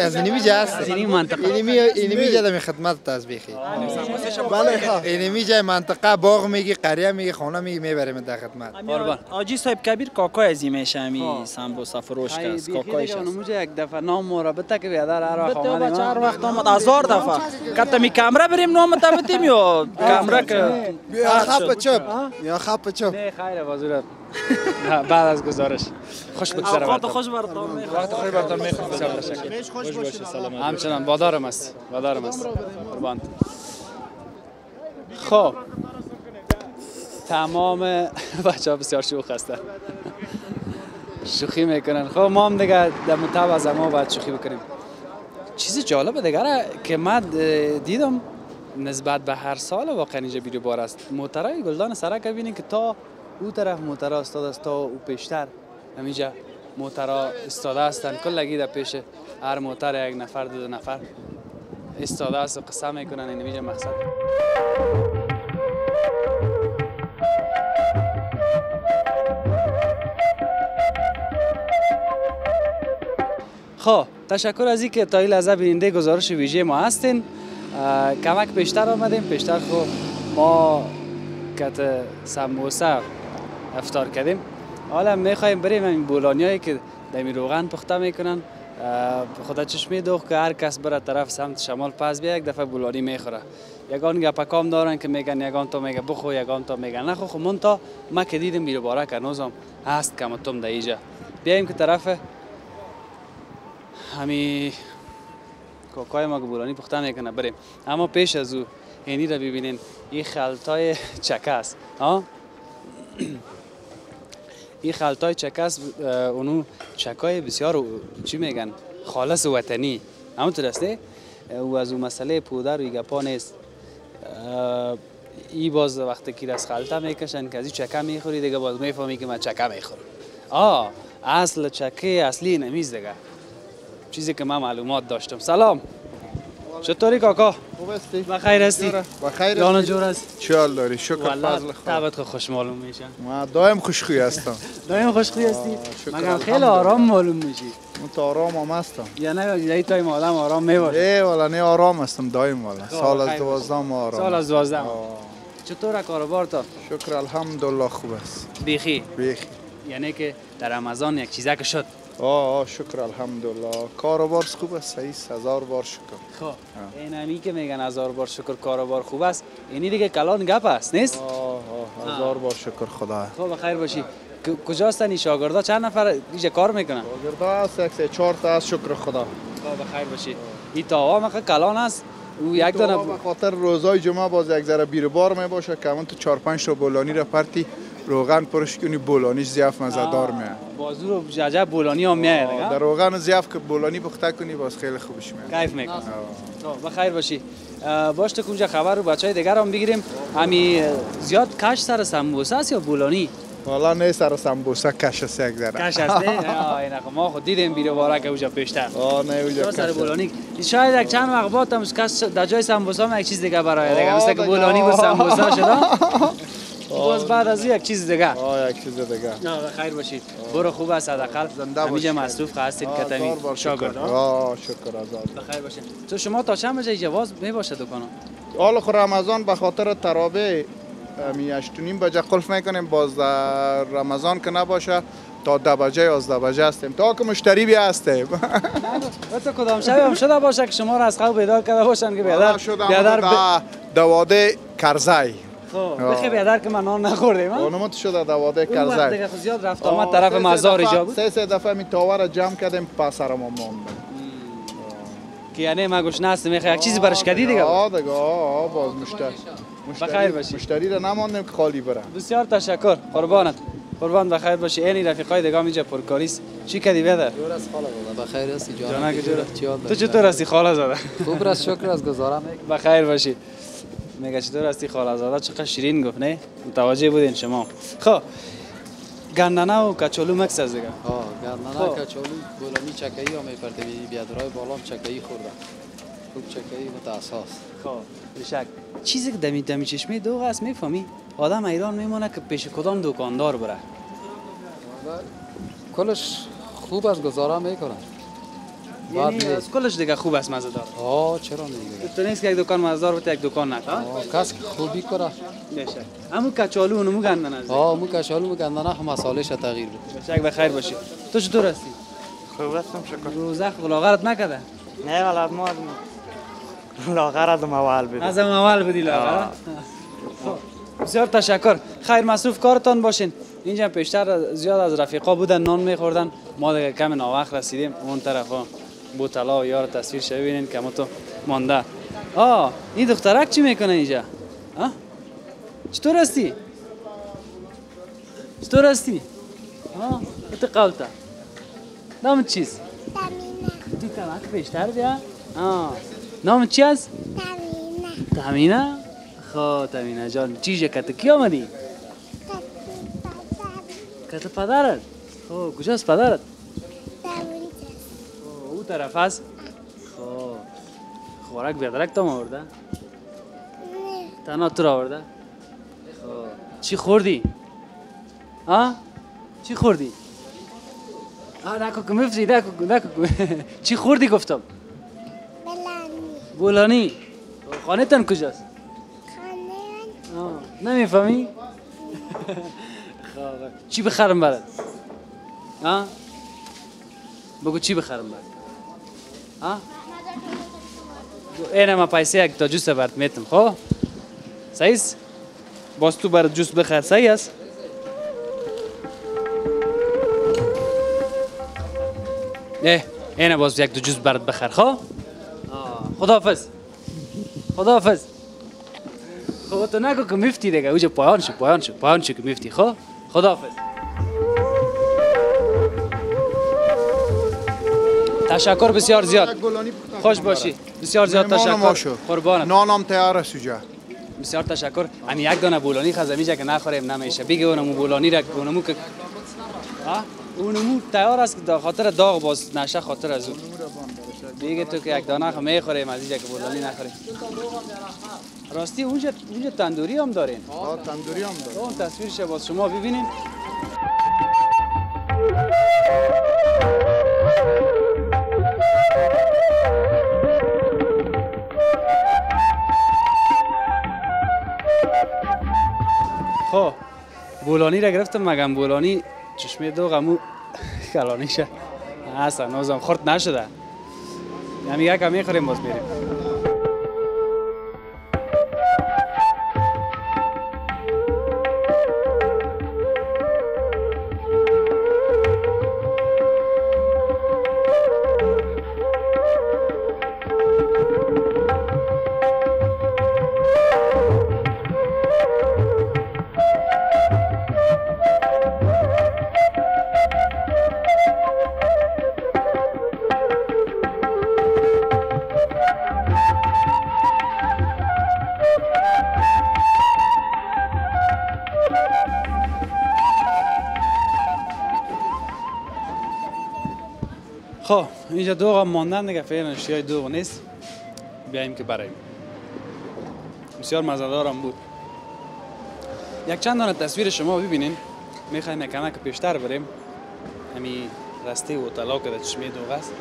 از اینجا هستیم. از این منطقه. اینمی اینمی می خدمت تزبیخی بله اینمی جا منطقه باغ میگی قریه میگی خانه میگی می‌بریم در خدمت. قربان. آجی صاحب کبیر کاکای ازی میشه همی سمبوسا فروش ای کس کاکایش است. یک دفعه نام مرابطه که بیادر هر وقت هر ها. وقت آمد هزار دفعه. کتا می کمره بریم نام تا بتیم یا کمره که خپ چپ. یا خپ چپ. نه خیره بازورت [LAUGHS] بعد از گزارش. خوش بگذره براتون. خوش براتون. وقت خوش براتون. می‌خوام. بسیار تشکر خوش باشی. سلامت همچنان. وادارم است. وادارم است. قربان. خب. تمام [LAUGHS] بچه ها بسیار شوخ هستن. شوخی می‌کنن. خب ما هم دیگه در مطب از ما باید شوخی بکنیم. چیز جالب دیگر که من دیدم نسبت به هر سال واقعا اینجا بیرو بار است. موترهای گلدان سرک ببینید که تا او طرف موترها استاد است تا او پیشتر. همینجا موترها استاده هستند کل لگی در پیش هر موتر یک نفر دو, نفر استاده است و قصه می‌کنن. این اینجا مقصد. خب تشکر از اینکه تا این لحظه بیننده گزارش ویژه ما هستین. کمک پیشتر آمدیم پیشتر خب ما کت سموسه افطار کردیم. حالا می‌خوایم بریم این بولانیایی که دمی روغن پخته می‌کنن. خدا چشمی دوخ که هر کس بره طرف سمت شمال پس بیا یک دفعه بولانی می‌خوره. یگان گپکام دارن که میگن یگان تو میگه بخو یگان تو میگه نخو. خب من تا ما که دیدم بیرو بارک هنوزم هست کمتم در اینجا بیایم که طرف همی کوکای ما که پخته می‌کنه. بریم. اما پیش از او اینی را ببینین. این خلطای چکه است. [CLEARS THROAT] این خلطای چکه است. اونو چکای بسیار چی میگن؟ خالص وطنی. همونطور است نه؟ او از اون مسئله پودر و این گپا نیست. ای باز وقتی که از خلطه می‌کشن که از این چکه می‌خوری دیگه باز می‌فهمی که من چکه می‌خورم. آه اصل چکه اصلی نمیز دیگه. چیزی که من معلومات داشتم. سلام. چطوری کاکا؟ خوب هستی؟ بخیر هستی؟ بخیر جان جور است چی حال داری؟ شکر فضل خدا. طبعت خود خوش معلوم میشه ما دایم خوشخوی هستم. [LAUGHS] دایم خوشخوی هستی؟ مگم خیلی. آرام معلوم میشی؟ من تو آرام هم هستم. یا نه یا دایم آدم آرام می‌باشه. ای والا نه آرام هستم دایم والا. سال از خیر دوازده ما آرام. سال از دوازده چطور کاروبار تا شکر الحمدلله خوب است. بیخی. بیخی. یعنی که در رمضان یک چیزک شد. آه آه شکر الحمدلله. کاروبار خوب است صحیح. هزار بار شکر. خب این همی که میگن هزار بار شکر کاروبار خوب است اینی دیگه کلان گپ است نیست؟ آه آه هزار بار شکر خدا. خب بخیر باشی. کجا هستن این شاگردا؟ چند نفر اینجا کار می‌کنن؟ گردا است یک چهار تا است. شکر خدا. خب بخیر باشی. این تاوا مخه کلان است؟ او یک دانه به خاطر روزای جمعه باز یک ذره بیربار می باشه که تو چهار پنج تا بولانی را پرتی. روغن پرش کنی بولانیش زیاف مزدار میه. بازو رو ججب بولانی هم میاد در روغن زیاف که بولانی پخته کنی باز خیلی خوبش میاد کیف می‌کنه. بخیر باشی. باش تو اونجا خبر رو بچه های دیگر هم بگیریم. همی زیاد کش سر سمبوسه است یا بولانی؟ والا نه سر سمبوسه کش است یک ذره. کش است نه؟ ما خود دیدیم بیرو بارا که اونجا پیشتر آه نه اونجا سر بولانی؟ شاید یک چند وقت بعد هم کس در جای سمبوسه هم یک چیز دیگه برای دیگه مثل که. بولانی بود سمبوسه شده. [LAUGHS] باز بعد از یک چیز دیگه آه یک چیز دیگه نه بخیر باشید. برو خوب است حداقل باشید. مصروف هستید کتمی. شاگرد آه شکر هزار بخیر باشید. تو شما تا چند بجه جواز می باشه دکانم؟ حالا خو رمضان به خاطر ترابه می هشت و نیم بجه قلف می‌کنیم. باز در رمضان که نباشه تا ده بجه یازده بجه هستیم. تا که مشتری بیا هستیم [LAUGHS] تو کدام شب هم شده باشه که شما را از خواب بیدار کرده باشن که بیادر بیادر ب... در دواده کرزای خب بخی بیادر که من نان نخوردیم؟ اونم تو شده دواده اون وقت کرزای دیگه زیاد رفت آمد طرف مزار جا بود سه سه دفعه می تاور جمع کردیم پسر ما ماندیم که یعنی ما گوش نست می‌خوای یک چیزی برش کدی دیگه آه دیگه آه باز مشتری بخیر باشی. مشتری را نماندیم که خالی بره بسیار تشکر قربانت قربان بخیر باشی اینی رفیقای دیگه هم اینجا پرکاریست چی کردی بیادر جور است خاله بابا بخیر هستی جان تو چطور هستی خاله زاده خوب است شکر از گزارم بخیر باشی میگه چطور هستی خاله زاده چقدر شیرین گفت نه؟ متوجه بودین شما. خب گندنه و کچالو مکس از دیگه. ها گردنه خب. کچالو بولانی چکایی ها میپرده بیادرهای بالام چکایی خورده خوب چکایی متاساس خب بشک. چیزی که دمی دمی چشمه دوغ است می‌فهمی؟ آدم ایران میمونه که پیش کدام دکاندار بره. کلش خوب از گزارم می‌کنن. بعد یعنی از کلش دیگه خوب است مزه دار آه چرا دیگه تو نیست که یک دکان مزدار بده یک دکان نکن آه، کس که خوبی کنه بشک همون کچالو اونمو گندنه از آه مو کچالو مو گندنه هم مسالش تغییر بده بشک بخیر باشی. تو چطور هستی؟ خوب هستم شکر. روزه خود لاغرت نکده؟ نه والا ما لاغر از موال بود از اول بودی لاغر خب، بسیار تشکر. خیر مصروف کارتان باشین. اینجا پیشتر زیاد از رفیقا بودن نان میخوردن. ما دیگه کم ناوقت رسیدیم. اون طرف ها. بوتلا و یار تصویر شو ببینین که تو مانده. آه این دخترک چی می‌کنه اینجا؟ چطور هستی؟ چطور هستی؟ آه تو قلتا نام چیز تو کمک پیشتر بیا. آه نام چی است تامینه خب تامینه جان. چیزه که تو کی آمدی؟ که تو پدرت. خب کجاست پدرت؟ طرف هست؟ خب. خوراک بیادرک تام آورده تنها تو را آورده خب. چی خوردی؟ ها؟ چی خوردی؟ آه نکو که مفتی نکو نکو [LAUGHS] چی خوردی؟ گفتم. بولانی. خانه تن کجاست؟ آه، نمی‌فهمی؟ [LAUGHS] خب. چی بخرم برات؟ ها؟ بگو چی بخرم برات؟ ما پیسه یک تا جوس برات میتم صحیح است؟ باز تو برات جوس بخر صحیح است اه اینه باز یک دو جوس برات بخر خب خداحافظ. خداحافظ. خب تو نگو که میفتی دیگه اوجا پایان شو پایان شو پایان شو که میفتی خب خداحافظ. تشکر بسیار زیاد. خوش باشی. بسیار زیاد تشکر. شو. قربانت نانم تیار است بسیار تشکر. هم یک دانه بولانی خزمیجه که نخوریم نمیشه. بگه اونمو بولانی را اونمو که ها؟ اونمو تیار است که خاطر داغ باز نشه خاطر از اون. تو که یک دانه خو می‌خوریم از اینجا که بولانی نخوریم. راستی اونجا اونجا تندوری هم دارین. آه تندوری هم داره اون تصویرش باز شما ببینین. بولانی را گرفتم مگم بولانی چشمه دو غمو کلانیشه اصلا نوزم خورد نشده. یعنی یک هم می‌خوریم باز بریم اینجا دوغ ماندن دیگه فعلا اشیای دوغ نیست. بیاییم که براییم بسیار مزدار هم بود. یک چند دانه تصویر شما ببینین. می‌خوایم یک کمک پیشتر بریم. همین رسته و طلا که در چشمه دوغ است.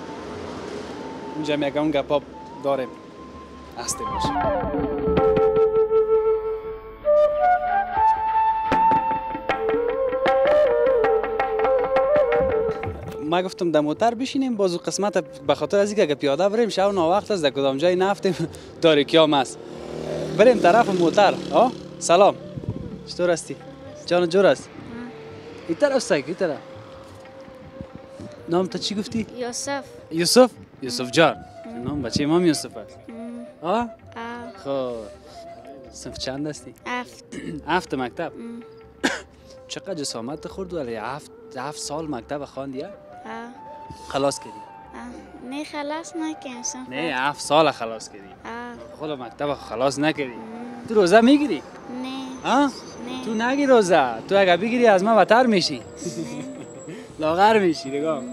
اینجا هم یک اون گپا داریم. هستیم. باشه ما گفتم موتر بشینیم بازو قسمت به خاطر از اینکه پیاده بریم شب نا وقت است در کدام جای نفتیم تاریکی [LAUGHS] هم است بریم طرف موتر. ها سلام. چطور هستی؟ جان جور است این طرف سگ این طرف. نام تا چی گفتی؟ یوسف. یوسف؟ یوسف جان. نام بچه امام یوسف است ها آه؟ خب. صنف چند هستی؟ هفت. هفت مکتب. [COUGHS] چقدر جسامت خورد ولی هفت هفت سال مکتب خواندی؟ آه خلاص کردی؟ نه خلاص صنف نه هفت سال خلاص کردی. آه. خود مکتب خلاص نکردی. تو روزه می‌گیری؟ نه. ها تو نگی روزه. تو اگه بگیری از من بدتر میشی. [LAUGHS] لاغر میشی نگاه.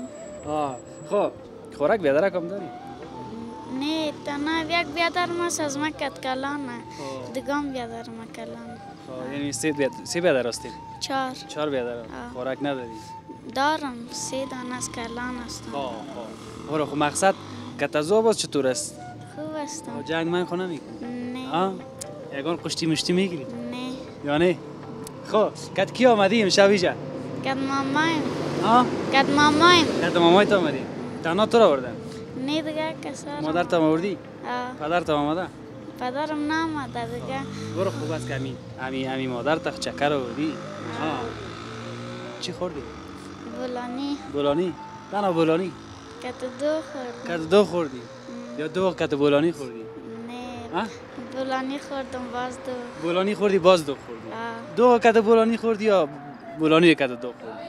آه. خب خوراک بیادرک هم داری؟ نه تنها یک بیادر ماست از ما کت کلانه دگام بیادر ما کلانه خب یعنی سه بیاد سه بیادر هستیم چهار. چهار بیادر خوراک نداری؟ دارم سه دانه از کلان هستم. خب خب. برو خب مقصد کتازو باز چطور است؟ خوب هستم. جنگ من خونه می‌کنی. نه. یگان قشتی مشتی می‌گیری؟ نه. یا نه؟ خب کت کی آمدی امشب اینجا کت مامایم. ها کت مامایم. کت مامای تو آمدی. تنها تو را بردن نه دیگه کسا مادر تا آوردی؟ آه. پدر تا آمده؟ پدرم نامده دیگه. برو خوب است که امی امی مادر تا چکر آوردی. ها چی خوردی؟ بولانی. بولانی؟ تنها بولانی؟ کت دو خورد کت دو خوردی یا دو کت بولانی خوردی نه. بولانی خوردم باز دو. بولانی خوردی باز دو خوردی. آه. دو کت بولانی خوردی یا بولانی کت دو خوردی؟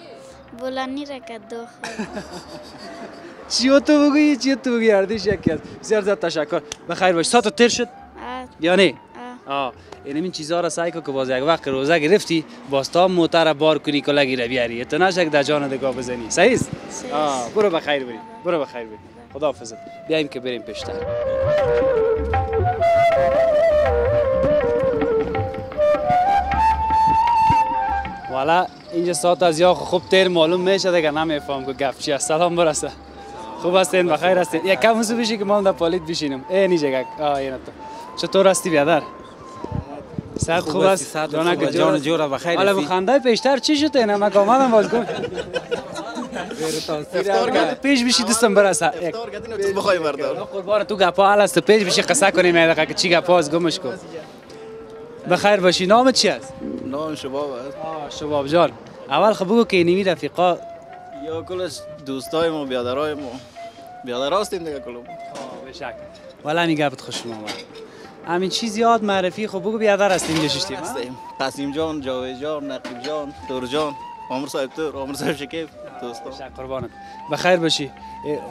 بولانی را کت دو خورد [LAUGHS] چیو تو بگویی؟ چیو تو بگویی؟ اردیش یکی است بسیار زیاد تشکر. بخیر باش. ساعت تیر شد؟ یا نه؟ آه. آه. این این چیزا را سعی که باز یک وقت روزه گرفتی باز تا موتر بار کنی کلگی را بیاری. تو نشک در جان دگاه بزنی. صحیح است برو بخیر بری برو بخیر بری خدا حافظت بیایم که بریم پیشتر. والا اینجا ساعت از یا خوب تیر معلوم میشه دیگه نمیفهم که گپ چی است. سلام برسه خوب هستین؟ بخیر هستین. یک کم بشی که ما هم در پالیت بشینم ای نیجا گک آه اینا تو. چطور هستی بیادر؟ صحت خوب است. جور جان است. جور بخیر حالا؟ بخنده پیشتر چی شده اینا من آمدم باز کن پیش بشی دستم برسه بخوای مردم قربان تو گپا حال است پیش بشی قصه کنیم یه دقیقه که چی گپا است گمش کن. بخیر باشی. نامت چی است نام شباب است آه شباب جان. اول خب بگو که اینمی رفیقا. یا کلش دوستای ما بیادرای ما. بیادر هستیم دیگه کلم بشک والا می گپت خوشم آمد همین چیز یاد معرفی خب بگو بیادر هستیم اینجا ششتیم هستیم. قاسم جان جاوید جان نقیب جان دور جان عمر صاحب تور عمر صاحب شکیب دوستا قربانت. بخیر باشی.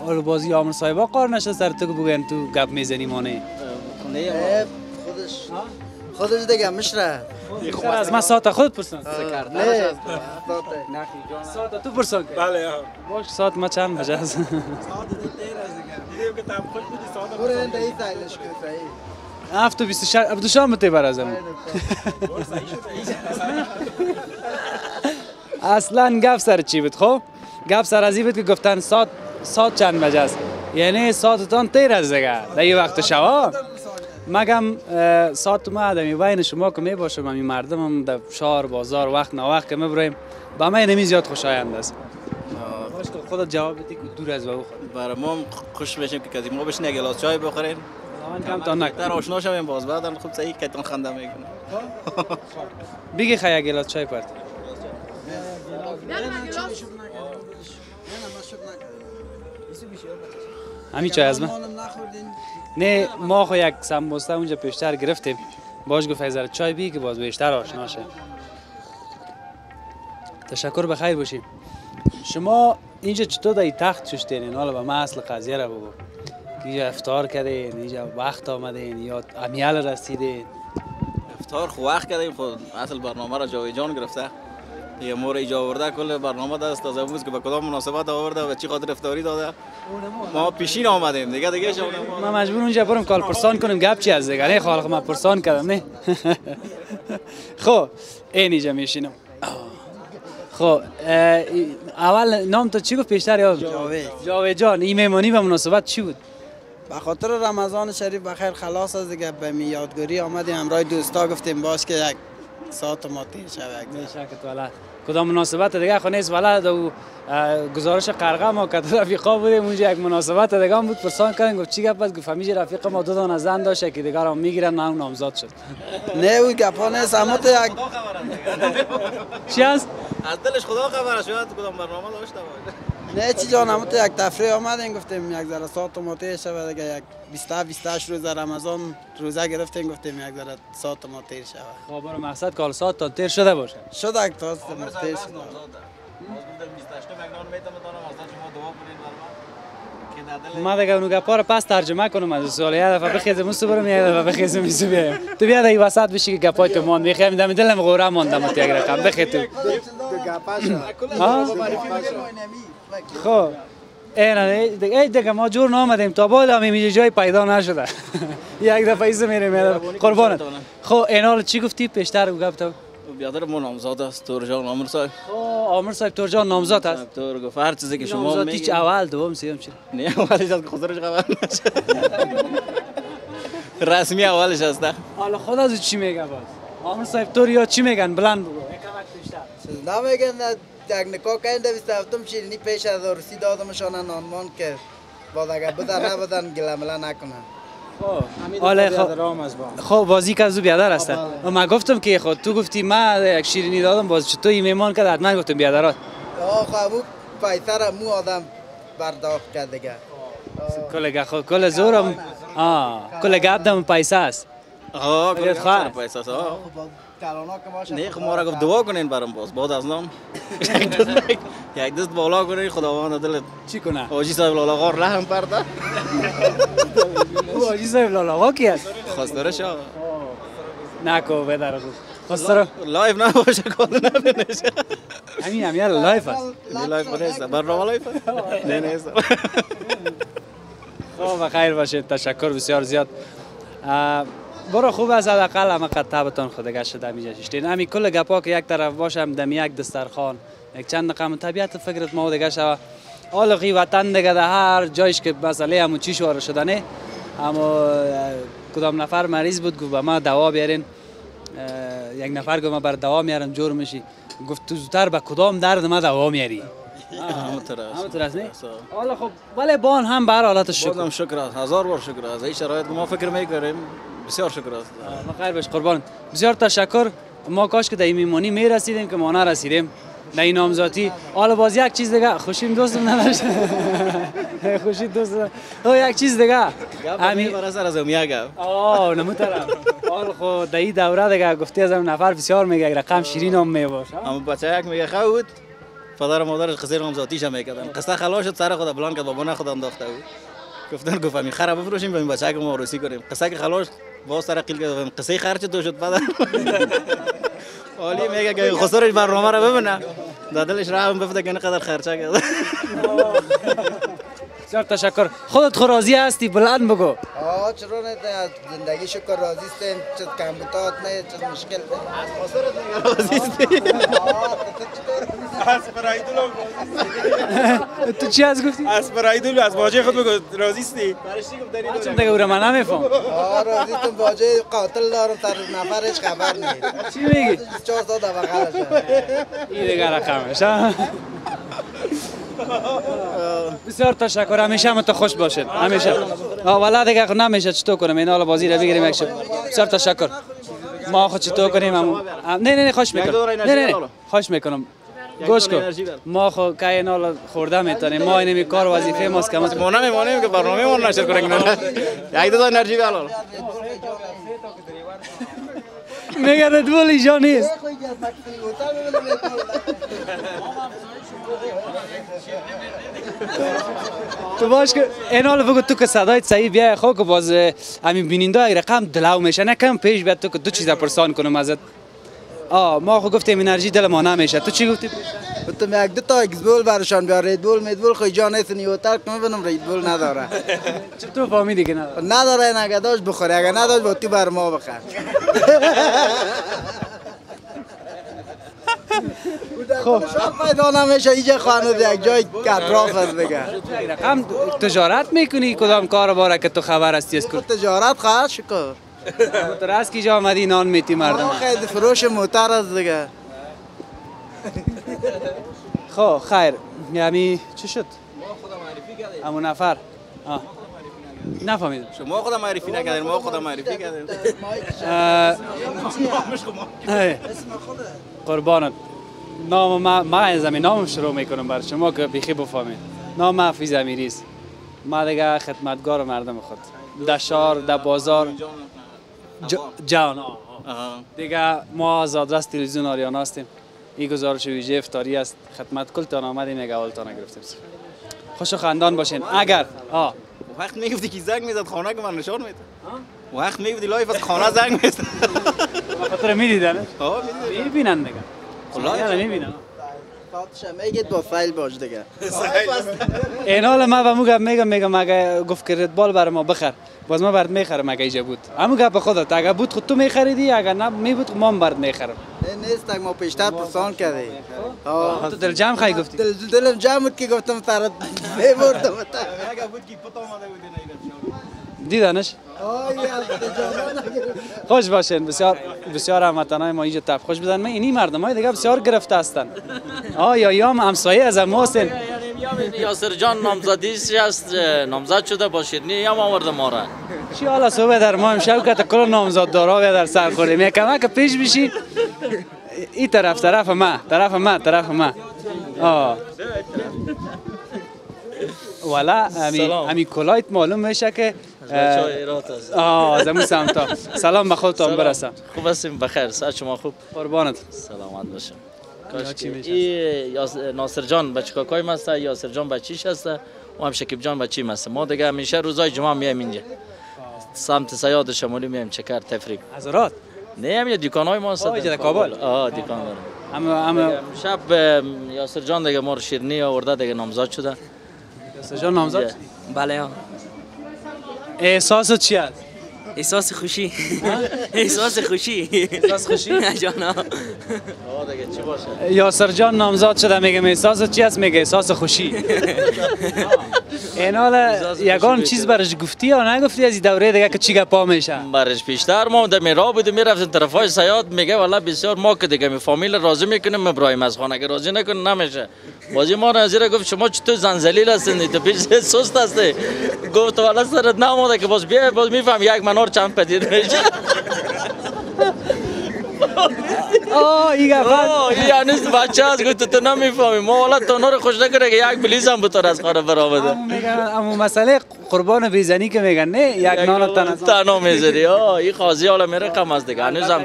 اول بازی عامر صاحبا قار نشه سر تو که بگن تو گپ می‌زنی مانه خودش خودش دیگه مشره. سر از من ساعت خود پرسن. نه ساعت. تو پرسن بله باش ساعت ما چند بجه است؟ برو این سایلش کن هفت و بیست و شش عبدو شام بته بر ازم اصلا گپ سر چی بود خب گپ سر ازی بود که گفتن ساعت ساعت چند بجه است یعنی ساعتتان تیر از دیگه در یه وقت شوا مگم اه، ساعت ما آدمی بین شما که می باشم همین مردم هم در شهر بازار وقت نه وقت که می‌بریم با من نمی زیاد خوشایند است خودت جواب بدی که دور از او خود برای ما خوش بشیم که کسی ما بشین یک گلاس چای بخورین من کم تا نک. در آشنا شویم باز. بعدا خوب صحیح که تون خنده می‌کنه بگی خیلی گلاس چای پرت. همین چای از من. نه ما خو یک سمبوسته اونجا پیشتر گرفتیم. باش گفت ذره چای بی که باز بیشتر آشنا شه. تشکر بخیر باشیم شما اینجا چطور در تخت ششتین حالا به من اصل قضیه رو بگو. اینجا افطار کردین اینجا وقت آمدین یا امیال رسیدین؟ افطار خو وقت کردیم خود اصل برنامه را جاوید جان گرفته. یه مور ایجا آورده کل برنامه دست از امروز که به کدام مناسبت آورده و چی خاطر افطاری داده. ما پیشین آمدیم دیگه دیگه شما ما مجبور اونجا برم کال پرسان کنیم گپ چی از دیگه؟ نه خالق ما پرسان کردم نه. [LAUGHS] خب این اینجا میشینم. خب اول نام تو چی گفت؟ پیشتر یا جاوید. جاوید جان این مهمانی به مناسبت چی بود؟ به خاطر رمضان شریف بخیر خلاص از دیگه به یادگاری آمدیم. همراه دوستا گفتیم باش که یک ساعت ما تیر شود. شکت والا کدام مناسبت دیگه؟ خو نیست والا دو اه، گزارش قرقه ما که رفیقا بودیم اونجا یک مناسبت دیگه هم بود. پرسان کردن گفت چی گپ است گفت همیشه رفیق ما دو دانه زن داشته که دیگه رو می‌گیرن نه اون نامزاد شد. [LAUGHS] نه او گپا نیست اما تو یک چی است از دلش خدا خبر شاید کدام برنامه داشته باشه نه چی جان اما تو یک تفریح آمدیم گفتیم یک ذره ساعت ما تیر شود دیگه یک 27 28 روز رمضان روزه گرفتیم گفتیم یک ذره ساعت ما تیر شود. خب برو مقصد کال ساعت تا تیر شده باشه. شد یک تا تیر شد ما دیگه اونو گپا رو پس ترجمه کنم از سوال یه دفعه بخیزم اون برم یه دفعه بخیزم این بیایم. تو بیا این وسط بشی که گپای تو مان می‌خوام دم دلم غوره ماندم تو یک رقم. بخی تو ها؟ خب. این نه دیگه ای دیگه ما جور نامدیم. تا بالا می جای پیدا نشده. [LAUGHS] یک دفعه ایسه میریم. قربانت خب این حال چی گفتی؟ پیشتر گفت تو بیادر ما نامزاد است تور جان عمر صاحب. عمر صاحب تور جان نامزاد است. تور گفت هر چیزی که شما نامزاد هیچ اول دوم سوم چی؟ نه اولش از خسرش خبر نشه. [LAUGHS] رسمی اولش است. حالا خود از چی میگه باز؟ عمر صاحب تور یا چی میگن؟ بلند بگو. نمیگن یک نکاح کنده بیست هفتم شیرینی پیش از عروسی دادمشان نانمان که باز اگر بدن نبدن گلمله نکنن حالا خب خب بازی که از او بیادر هستن و من گفتم که خود تو گفتی من یک شیرینی دادم باز چطور این میمان کرد حتما گفتم بیادرات آخه امو پیسه را مو آدم برداشت کرد دیگه کل گه خب کل زورم آه کل دم پیسه است آه کل خواه. پیسه است آه. باشه نه خب ما را گفت دعا کنین برام باز بعد از نام یک دست بالا کنین خداوند دلت چی کنه حاجی صاحب لالا غار رحم پرده او حاجی صاحب لالا وا کی است خواستاره شا نکو بدر خود خواستر لایف نباشه کار نبینشه همین هم یار لایف است نه لایف نیست برنامه لایف نه نیست خب بخیر باشید تشکر بسیار زیاد برو خوب است حداقل همه قطبتان خودگه شده میجا ششتین همین کل گپا که یک طرف باشم دم یک دسترخوان. یک چند دقیقه طبیعت فکرت ما دیگه شوه. غی وطن دیگه در هر جایش که مسئله همون چی شواره شده نه اما کدام نفر مریض بود گفت به ما دوا بیارین. یک نفر گفت ما بر دوا میارم جور میشی گفت تو زودتر به کدام درد ما دوا میاری؟ [LAUGHS] نه؟ حالا خب ولی بان هم بر حالت شکر. بازم شکر است. هزار بار شکر است. این شرایط ما فکر می‌کنیم بسیار شکر است. بخیر باش. قربان. بسیار تشکر. ما کاش که در میمانی می رسیدیم که ما نرسیدیم. در این نامزاتی. حالا باز یک چیز دیگه. خوشیم دوستم نداشت [LAUGHS] خوشی دوست. او یک چیز دیگه. همین برای سر از گپ آه نمو طرف. حال خود در این دوره دیگه. گفتی از هم نفر بسیار میگه. رقم شیرین هم می‌باشه اما بچه یک میگه خود پدر و مادرش قصه رو هم ذاتیش هم می‌کردن قصه خلاص شد سر خود بلان کرد بابونه خود انداخته بود. گفتن گفت همین خراب بفروشیم ببین بچه که ما عروسی کنیم. قصه که خلاص باز سر قیل کرد قصه خرچ تو شد پدر. [LAUGHS] حالی میگه که خسرش برنامه رو ببینه در دلش رحم بفته که اینقدر خرچه کرد. [LAUGHS] بسیار تشکر. خودت خو راضی هستی؟ بلند بگو. آه چرا نه؟ از زندگی شکر راضی هستیم. چه کمبوتات نه چه مشکل تو چی از گفتی؟ از برایدول از واجه خود بگو. راضی استی چون دیگه او را من نمیفهم آه راضی تم باجه قاتل دارم. تر نفرش خبر نیست. چی میگی؟ چهار سال در بغلش این دیگه رقمش ها؟ بسیار تشکر. همیشه هم تو خوش باشید همیشه. والا دیگه نمیشه. چطور کنم؟ این حالا بازی رو بگیریم یک شب. بسیار تشکر. ما خود چطور کنیم؟ هم نه نه نه خوش می‌کنم. نه نه نه. خوش می‌کنم. گوش کن. ما خو که این حالا خورده می‌تونیم. ما اینمی کار وظیفه ماست که ما نمیمانیم که برنامه ما نشر کنیم. یک دو انرژی بیار میگه Red Bull اینجا نیست. [LAUGHS] تو باش که این حال بگو تو که صدایت صحیح بیای خو که باز همین بیننده یک رقم دلو میشه نه کم پیش بیاد تو که دو چیز پرسان کنم ازت. آه ما خو گفتیم انرژی دل ما نمیشه. تو چی گفتی؟ گفتم یک دو تا X Bull برشان بیار. Red Bull مید بول خیلی جا نیست نیوتر که می‌بینم Red Bull نداره. چطور فهمیدی که نداره؟ نداره داشت بخوری اگه نداشت با تو بر ما بخور [LAUGHS] خب. پیدا نمیشه اینجا خانه یک جای اطراف است دیگه. رقم تجارت می‌کنی؟ کدام کار باره که تو خبر هستی؟ از کل تجارت خواهد شکر تو راست کی جا آمدی نان میتی مردم. خیلی فروش موتر است دیگه. خب خیر. یعنی چی شد؟ همون نفر. آه. نفهمیدم. شما خودم معرفی نکردین ما خودم معرفی کردیم. اه، [LAUGHS] قربانت. نام ما ما از همین نامم شروع می‌کنم برای شما که بیخی بفهمید. نام حفیظ امیری است. ما دیگه خدمتگار مردم خود. در شهر در بازار. ج- جان آه، آه. دیگه ما از آدرس تلویزیون آریانا هستیم. این گزارش ویژه افتاری است. خدمت کلتان آمدیم. یک اولتان گرفتیم خوش و خندان باشین. اگر آه. وقت می‌گفتی که زنگ می‌زد؟ خانه که من نشان می‌داد وقت می‌گفتی لایف از خانه زنگ می‌زد. [LAUGHS] خاطر می‌دیدن ها می‌بینن دیگه والله می‌بینن میگید با فایل باش دیگه این حال ما به مو گپ میگم میگم اگه گفت که ردبال برای ما بخر باز ما برات می‌خرم اگه ایجا بود همون گپ خودت اگه بود خود تو میخریدی اگه نه می بود ما هم برات می‌خرم نیست tak ما پیشتر پرسان کردی تو دل جمع خواهی گفتی دل دلم جمع بود که گفتم تر میبردم اگه بود که پتا آمده بودی دیدنش خوش باشین بسیار بسیار هموطنای ما اینجا تب. خوش بزن من اینی مردم های دیگه بسیار گرفته هستن. آه یا یا هم همسایه از ما هستن یاسر جان نامزدیش است نامزد شده با شیرینی هم آورده ما را. چی حالا صبح در ما امشب که کل نامزاد دارا در سر خوردیم یک کمک پیش بشی این طرف طرف ما طرف ما طرف ما. آه. والا امی. امی کلایت معلوم میشه که. آه از همون سمتا سلام به خودتان. برسه خوب هستیم؟ بخیر. ساعت شما خوب؟ قربانت. سلامت باشم. ناصر جان بچه کاکای است یاسر جان بچیش است و هم شکیب جان بچی است ما دیگه همیشه روزای جمعه میایم اینجا. سمت سیاد شمالی میایم چکر تفریق حضرات. نه همین دکان های ما هست. آه، کابل؟ آه دارم. اما اما شب یاسر جان دیگه ما رو شیرینی آورده دیگه نامزد شده. یاسر جان نامزد شدی؟ بله ها احساس چی است [LAUGHS] احساس خوشی. احساس خوشی. [LAUGHS] احساس خوشی؟ جانا. چی باشه؟ یاسر جان نامزاد شده میگه احساس چی است میگه احساس خوشی. [LAUGHS] این حالا یگان چیز برش گفتی یا نگفتی از این دوره دیگه که چی گپا میشه؟ برش بیشتر ما در میرا بودیم می‌رفتیم طرف های سیاد میگه والا بسیار ما که دیگه می فامیل راضی می‌کنیم ابراهیم از خانه اگه راضی نکنه نمیشه. بازی ما زیر گفت شما چطور زنزلیل هستین تو پیش سست هستی گفت والا سرت نموده که باز بیا باز میفهم یک منار چند پدید میشه آه این آه هنوز بچه هست گفت تو نمی‌فهمی ما والا تو رو خوش نکنه که یک بلیز هم بطور از خانه برآمده اما مسئله قربان بیزنی که میگن نه یک نان تن تنها می‌ذاری آه این قاضی حالا میره کم از دیگه هنوز هم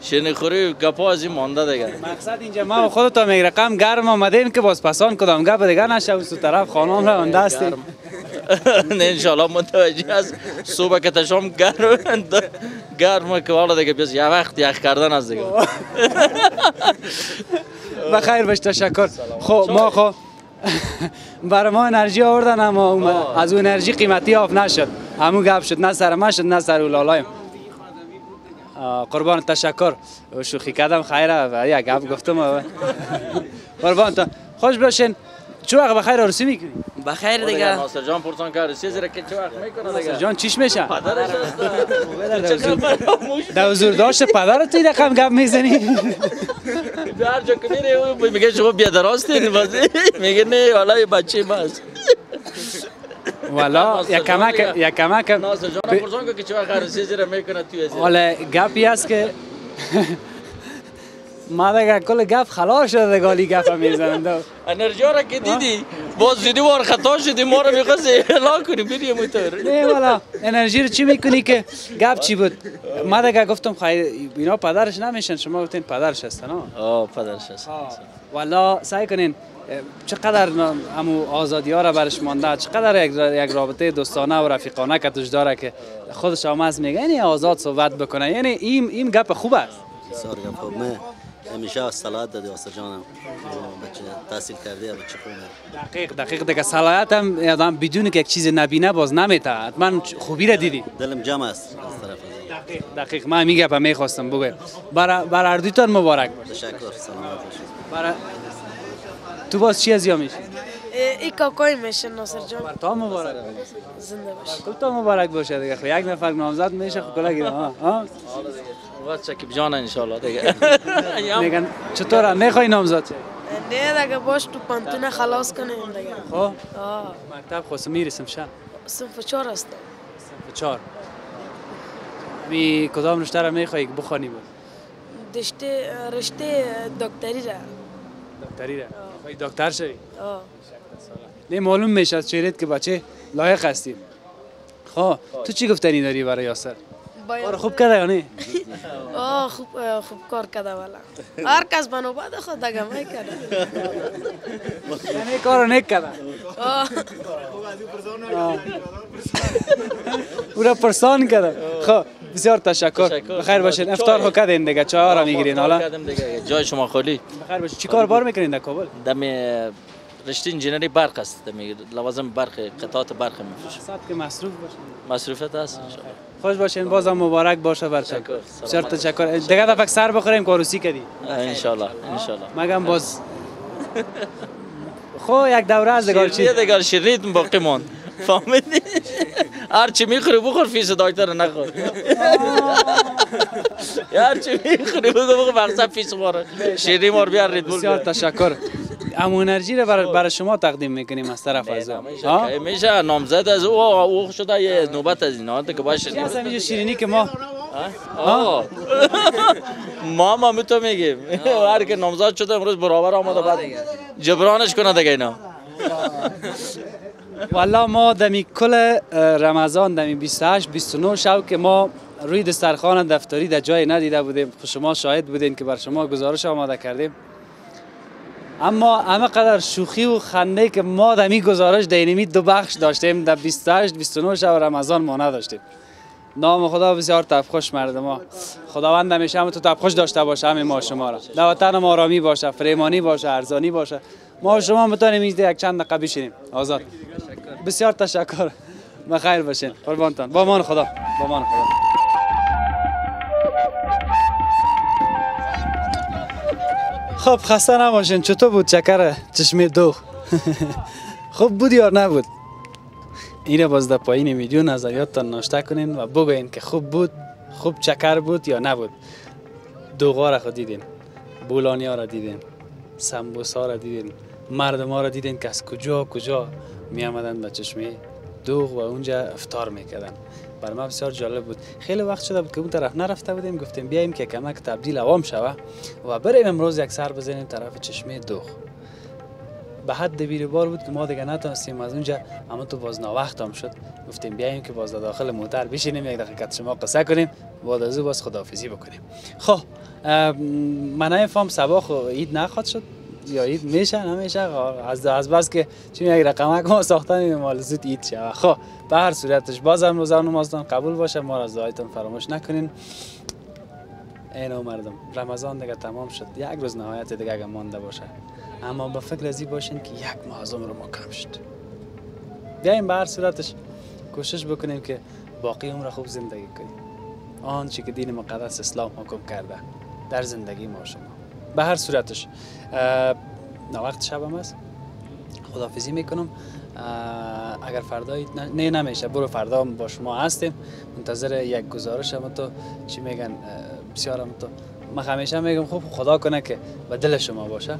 شیرینی خوری گپا از این مانده دیگه. مقصد اینجا ما خودت میگه رقم گرم آمدیم که باز پسان کدام گپ دیگه نشه و تو طرف خانم را اونده هستیم. نه انشالله متوجه از صبح که تشام گرم گرم که والا دیگه بیز یه وقت یخ کردن از دیگه. بخیر باش تشکر. خب ما خب برای ما انرژی آوردن اما. از اون انرژی قیمتی آف نشد. همون گپ شد نه سر من شد نه سر اولالایم قربان تشکر. شوخی کردم خیره و یک گپ گفتم. قربان تا. خوش باشین. چه وقت بخیر عروسی می‌کنی؟ بخیر دیگه دیگه. ناصر جان پرسان که عروسی زیر که چه وقت می‌کنه دیگه؟ جان چیش میشه؟ پدرش هست. در حضور داشت پدر توی رقم گپ می‌زنی؟ هر جا که میره میگه شما بیادراستین بازی. میگه نه والا یه بچه ماست. والا یک کمک یک کمک ناصر جان پرسان که چه وقت عروسی زیر می‌کنه توی زیر حالا گپی هست که ما دیگه کل گپ خلاص شده گالی گپ می‌زنم انرژی را که دیدی باز دیدی وار خطا شدی ما رو می‌خواست اعلان کنی بری موتور نه والا انرژی رو چی می‌کنی که گپ چی بود ما دیگه گفتم خیر اینا پدرش نمیشن شما گفتین پدرش هستن آه پدرش هست والا سعی کنین چقدر همو آزادی ها را برش مانده؟ چقدر یک, رابطه دوستانه و رفیقانه که توش داره که خودش آماز میگه یعنی آزاد صحبت بکنه. یعنی این این گپ خوب است. بسیار گپ خوب. من همیشه صلاحیت دادی واسه جانم. بچه تحصیل کرده بچه خوبه دقیق دقیق دیگه. صلاحیت هم آدم بدون که یک چیز نبینه باز نمیته حتما خوبی را دیدی. دلم جمع است از طرف دقیق من میگه به می‌خواستم بگویم. برای بر اردویتان مبارک. تشکر. سلامت باشید. تو باز چی از یا میشه ای کاکای میشه ناصر جان. تا مبارک. زنده باش. تو تا مبارک باشه دیگه؟ خب یک نفر نامزد میشه خب کلا گیره ها ها وقت شکیب جان انشالله دیگه. [LAUGHS] میگن چطوره؟ می‌خوای نامزد نه دیگه باش تو پانتون خلاص کنیم دیگه. خب؟ آه. مکتب خواستم می‌رسم شب. صنف چهار هستم به چهار. می کدام رشته را می‌خوای بخوانی؟ بود دشته رشته دکتری را. دکتری را. خواهی دکتر شوی؟ نه معلوم میشه از چهرت که بچه لایق هستی. خب تو چی گفتنی داری برای یاسر؟ کار خوب کرده یا نه؟ [LAUGHS] آه خوب خوب کار کرده والا. هر کس بنو بعد خود دیگه می‌کنه یعنی کارو نیک کرده. او را پرسان کرده خب بسیار تشکر. بخیر باشین افطار خو کردین دیگه. چای را می‌گیرین. حالا جای شما خالی. بخیر باشین چی کار بار می‌کنین در کابل؟ دم رشته انجینری برق است. دم لوازم برق قطعات برق میفروشم. ساعت که مصروف باشین مصروفیت هست انشالله خوش باشین. بازم مبارک باشه. برتون بسیار تشکر. دیگه دفعه سر بخوریم که عروسی کردی. انشالله انشالله مگم باز خو یک دوره از دگار چی؟ دیگه شیرینی باقی ماند. فهمیدی؟ هر چی می‌خوری بخور فیس دکتر نخور. [LAUGHS] هر چی می‌خوری بگو مقصد فیس ماره شیرینی مار بیار Red Bull بسیار تشکر. امو انرژی رو برای شما تقدیم می‌کنیم از طرف از میشه نامزد از او او شده یه نوبت از اینا دیگه باشه چی هست اینجا شیرینی که ما [LAUGHS] ما ما می تو میگیم هر که نامزد شده امروز برابر آمده بعد جبرانش کنه دیگه اینا. [LAUGHS] والا ما دمی کل رمضان دمی 28 29 شب که ما روی دسترخوان دفتری در جای ندیده بودیم. شما شاهد بودین که بر شما گزارش آماده کردیم. اما همه قدر شوخی و خنده که ما دمی گزارش دینمی دو بخش داشتیم. در 28 29 شب رمضان ما نداشتیم. نام خدا بسیار تفخوش مردم ما. خداوند همیشه هم تو تفخوش داشته باشه همه ما شما را. در وطن ما آرامی باشه فریمانی باشه ارزانی باشه. ما شما بتانیم اینجا یک چند دقیقه بشینیم. آزاد. بسیار تشکر. بخیر باشین. قربانتان. با مان خدا. با مان خدا. خب خسته نباشین. چطور بود چکر چشم دو؟ [LAUGHS] خوب بود یا نبود؟ اینه باز در پایین ویدیو نظریاتتان ناشته کنین و بگوین که خوب بود خوب چکر بود یا نبود. دوغا را خود دیدین بولانی ها را دیدین. سمبوس ها را دیدین. مردم ها را دیدین که از کجا کجا می آمدن به چشمه دوغ و اونجا افطار می‌کردن. بر ما بسیار جالب بود. خیلی وقت شده بود که اون طرف نرفته بودیم گفتیم بیایم که کمک تبدیل عوام شوه و بریم امروز یک سر بزنیم طرف چشمه دوغ به حد دبیر بار بود که ما دیگه نتونستیم از اونجا اما تو باز وقت هم شد. گفتیم بیایم که باز داخل موتر بشینیم یک دقیقه شما قصه کنیم بعد از او باز خداحافظی بکنیم. خب من نفهم سبا خو عید نخواد شد. یا عید میشه نمیشه از از بس که چون یک رقمک ما ساختن مال زود عید شه. خب به هر صورتش. باز هم روزه نمازتان قبول باشه. ما از دعایتان فراموش نکنین. اینو مردم رمضان دیگه تمام شد. یک روز نهایت دیگه اگه مانده باشه. اما با فکر ازی باشین که یک ماه عمر ما کم شد. بیایم به هر صورتش کوشش بکنیم که باقی عمر خوب زندگی کنیم. آنچه که دین مقدس اسلام حکم کرده در زندگی ما شما. به هر صورتش. وقت شب هم است خدافزی می‌کنم. اگر فردا نه نمیشه. برو فردا با شما هستیم. منتظر یک گزارش هم تو. چی میگن؟ بسیار هم تو. من همیشه میگم خوب خدا کنه که به دل شما باشه.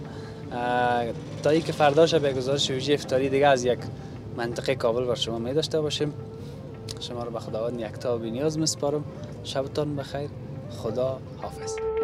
تا ای که فردا شب یک گزارش ویژه افتاری دیگه از یک منطقه کابل بر شما می داشته باشیم. شما رو به خداوند یکتا و نیاز مسپارم شبتان بخیر. خدا حافظ.